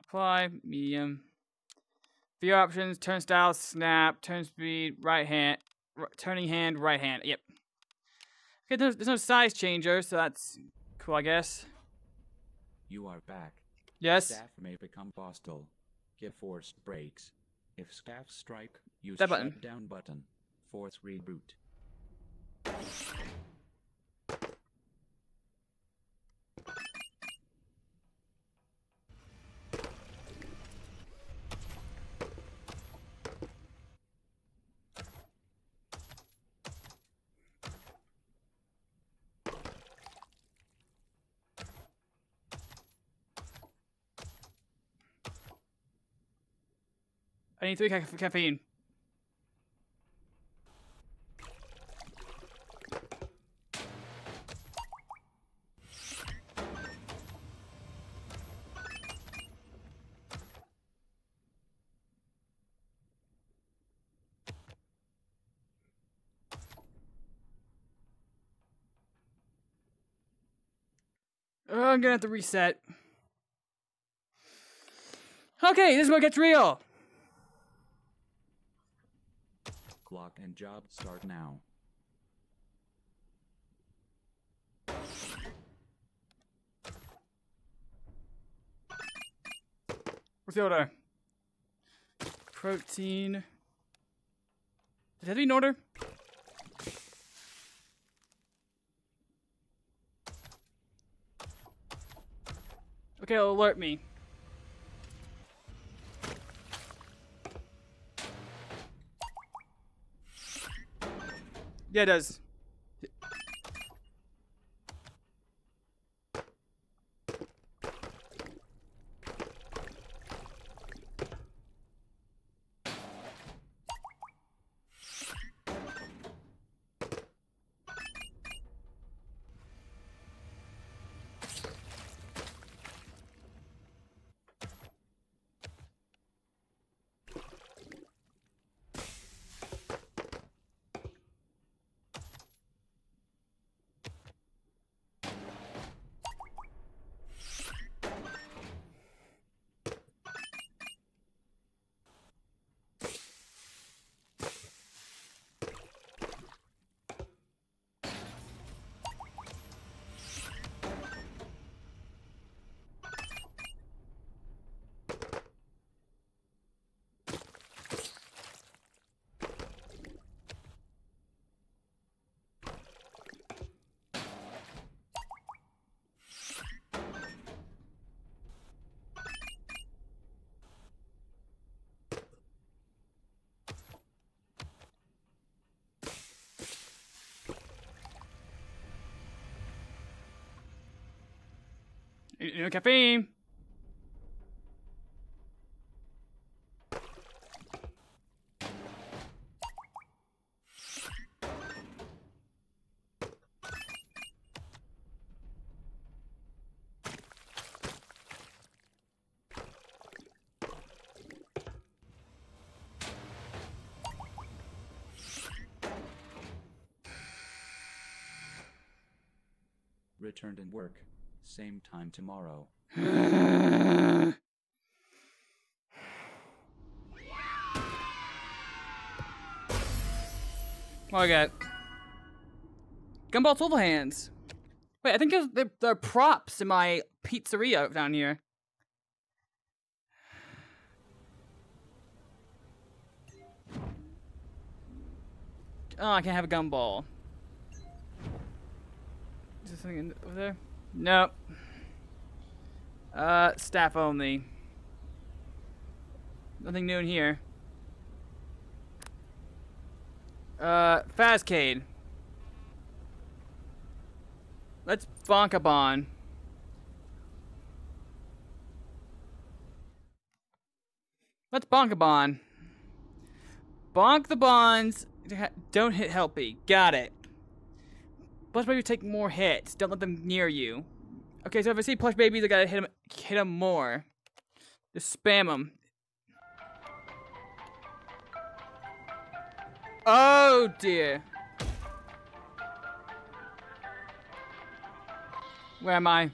Apply medium. View options: turn style, snap, turn speed, right hand, r- turning hand, right hand. Yep. Okay, there's, there's no size changer, so that's cool, I guess. You are back. Yes. Staff may become hostile. Give forced breaks. If staff strike, use That button. down button. Force reboot. I need three ca- caffeine. Oh, I'm gonna have to reset. Okay, this is what gets real. Clock and job start now. What's the order? Protein. Does that be in order? Okay, alert me. Yeah, it does. You know, caffeine. Returned and work. Same time tomorrow. What I got? Gumball Swivelhands. Wait, I think there's, there, there are props in my pizzeria down here. Oh, I can't have a gumball. Is there something over there? Nope. Uh, staff only. Nothing new in here. Uh, Fazcade. Let's bonk a bon. Let's bonk a bon. Bonk the bonds. Don't hit Helpy. Got it. Plush babies take more hits. Don't let them near you. Okay, so if I see plush babies, I gotta hit them, hit them more. Just spam them. Oh dear. Where am I?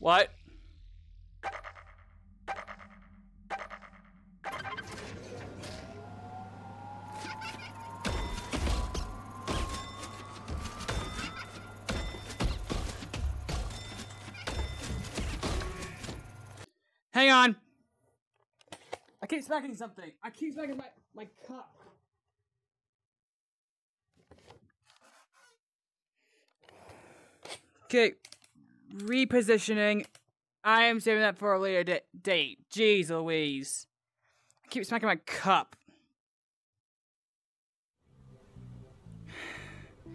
What? Hang on. I keep smacking something. I keep smacking my, my cup. Okay. Repositioning. I am saving that for a later da- date. Jeez Louise. I keep smacking my cup.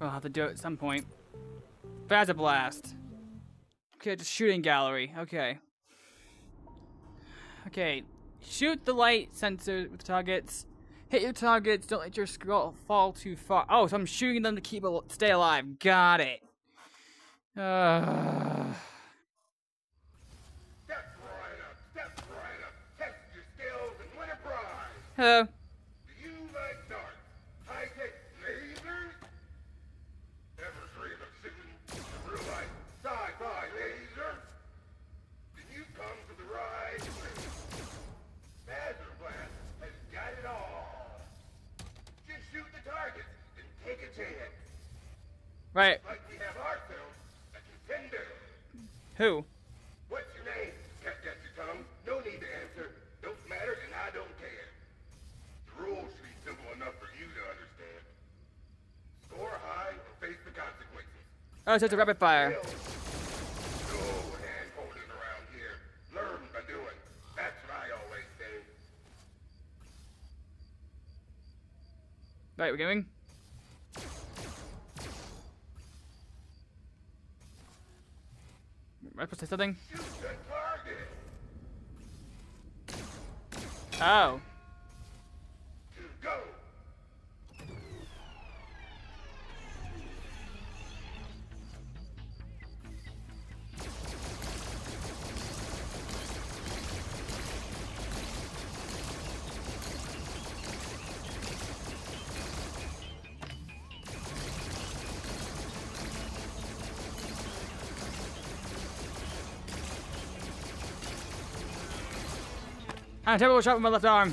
I'll have to do it at some point. Fazer blast. Okay, just shooting gallery. Okay. Okay. Shoot the light sensor with targets. Hit your targets. Don't let your scroll fall too far. Oh, so I'm shooting them to keep al- stay alive. Got it. Uh, Step right up, step right up. Test your skills and win a prize. hello. Do you like darts? High-tech lasers? Ever dream of seeing a real-life sci-fi laser? Then you come to the right place. Fazer Blast has got it all. Just shoot the targets and take a chance. Right. Like we have ourselves a contender. Who? What's your name? Got your tongue? No need to answer. Don't matter, and I don't care. The rules should be simple enough for you to understand. Score high or face the consequences. Oh, so it's a rapid fire. No hand holding around here. Learn by doing. That's what I always say. Right, we're going. Am I supposed to something? Oh. Ah, terrible shot with my left arm.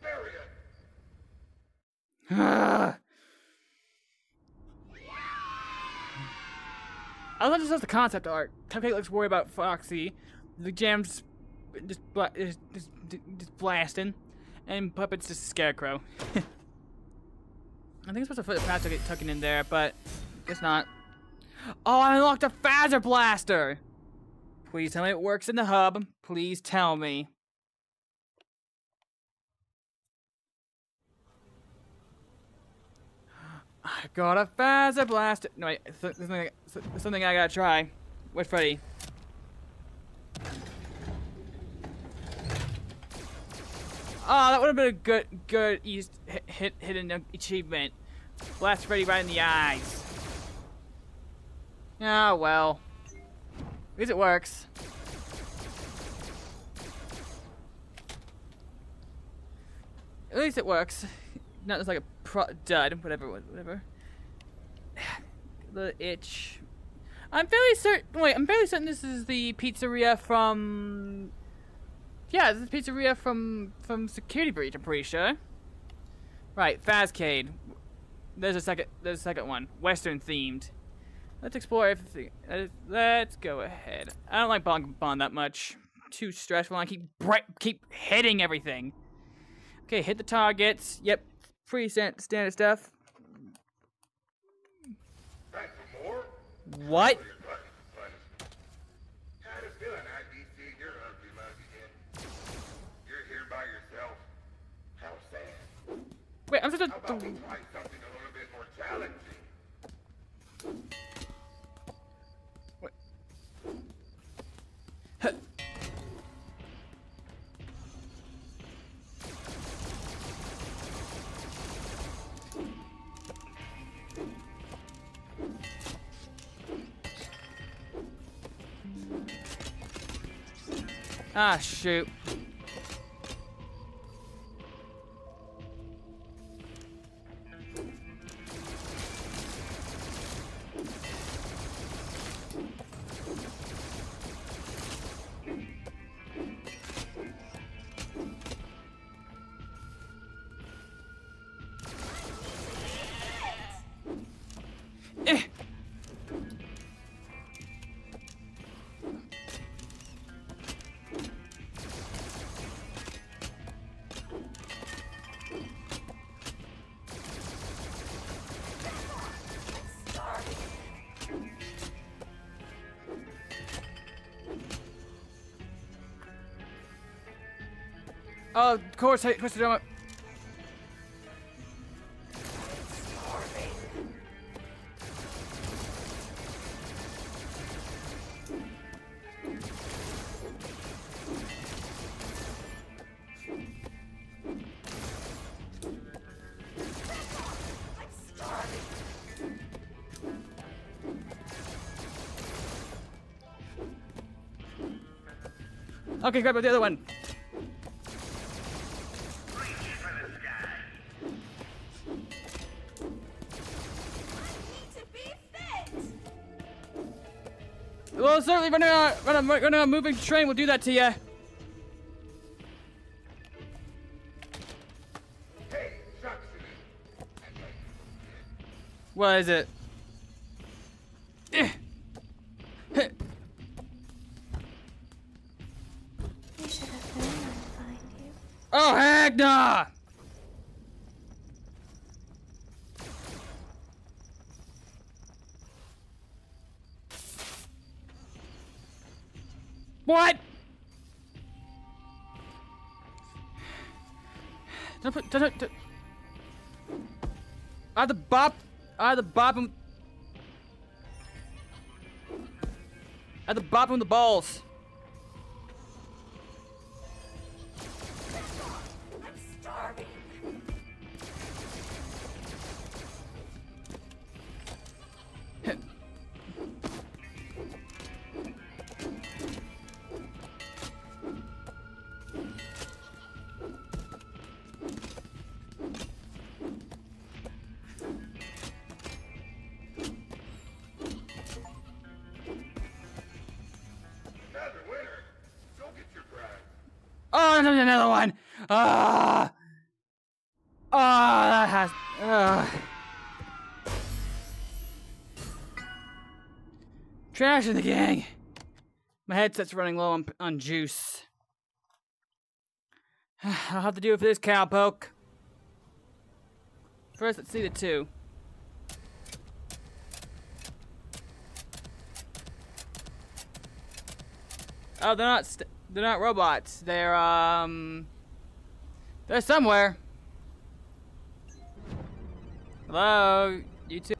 experience. I love just the concept art. Cupcake looks worried about Foxy. The jam's just, bla- is- just, just blasting. And Puppet's just scarecrow. I think I'm supposed to put the tuck- tucking in there, but guess not. Oh, I unlocked a Fazer Blaster! Please tell me it works in the hub. Please tell me. I got a Fazer blast. No, wait, something, something I gotta try. Where's Freddy? Oh, that would have been a good, good east hit, hit, hidden achievement. Blast Freddy right in the eyes. Ah, well. At least it works. At least it works. Not just like a pro dud, whatever, whatever. the itch. I'm fairly certain. Wait, I'm fairly certain this is the pizzeria from. Yeah, this is pizzeria from from Security Breach. I'm pretty sure. Right, Fazcade. There's a second. There's a second one. Western themed. Let's explore everything. Let's go ahead. I don't like Bond Bond that much. Too stressful. I keep keep hitting everything. Okay, hit the targets. Yep, pretty standard stuff. What? for more? What? Your button, button. Had Ah, shoot. Course, I twisted on. Okay, grab the other one. Certainly running a, running a, running a moving train will do that to you. What is it? Don't don't, had to bop, had to bop him. Had to bop him the balls. Trash in the gang. My headset's running low on, on juice. I'll have to do it for this cowpoke. First, let's see the two. Oh, they're not. St- they're not robots. They're um. They're somewhere. Hello, you two.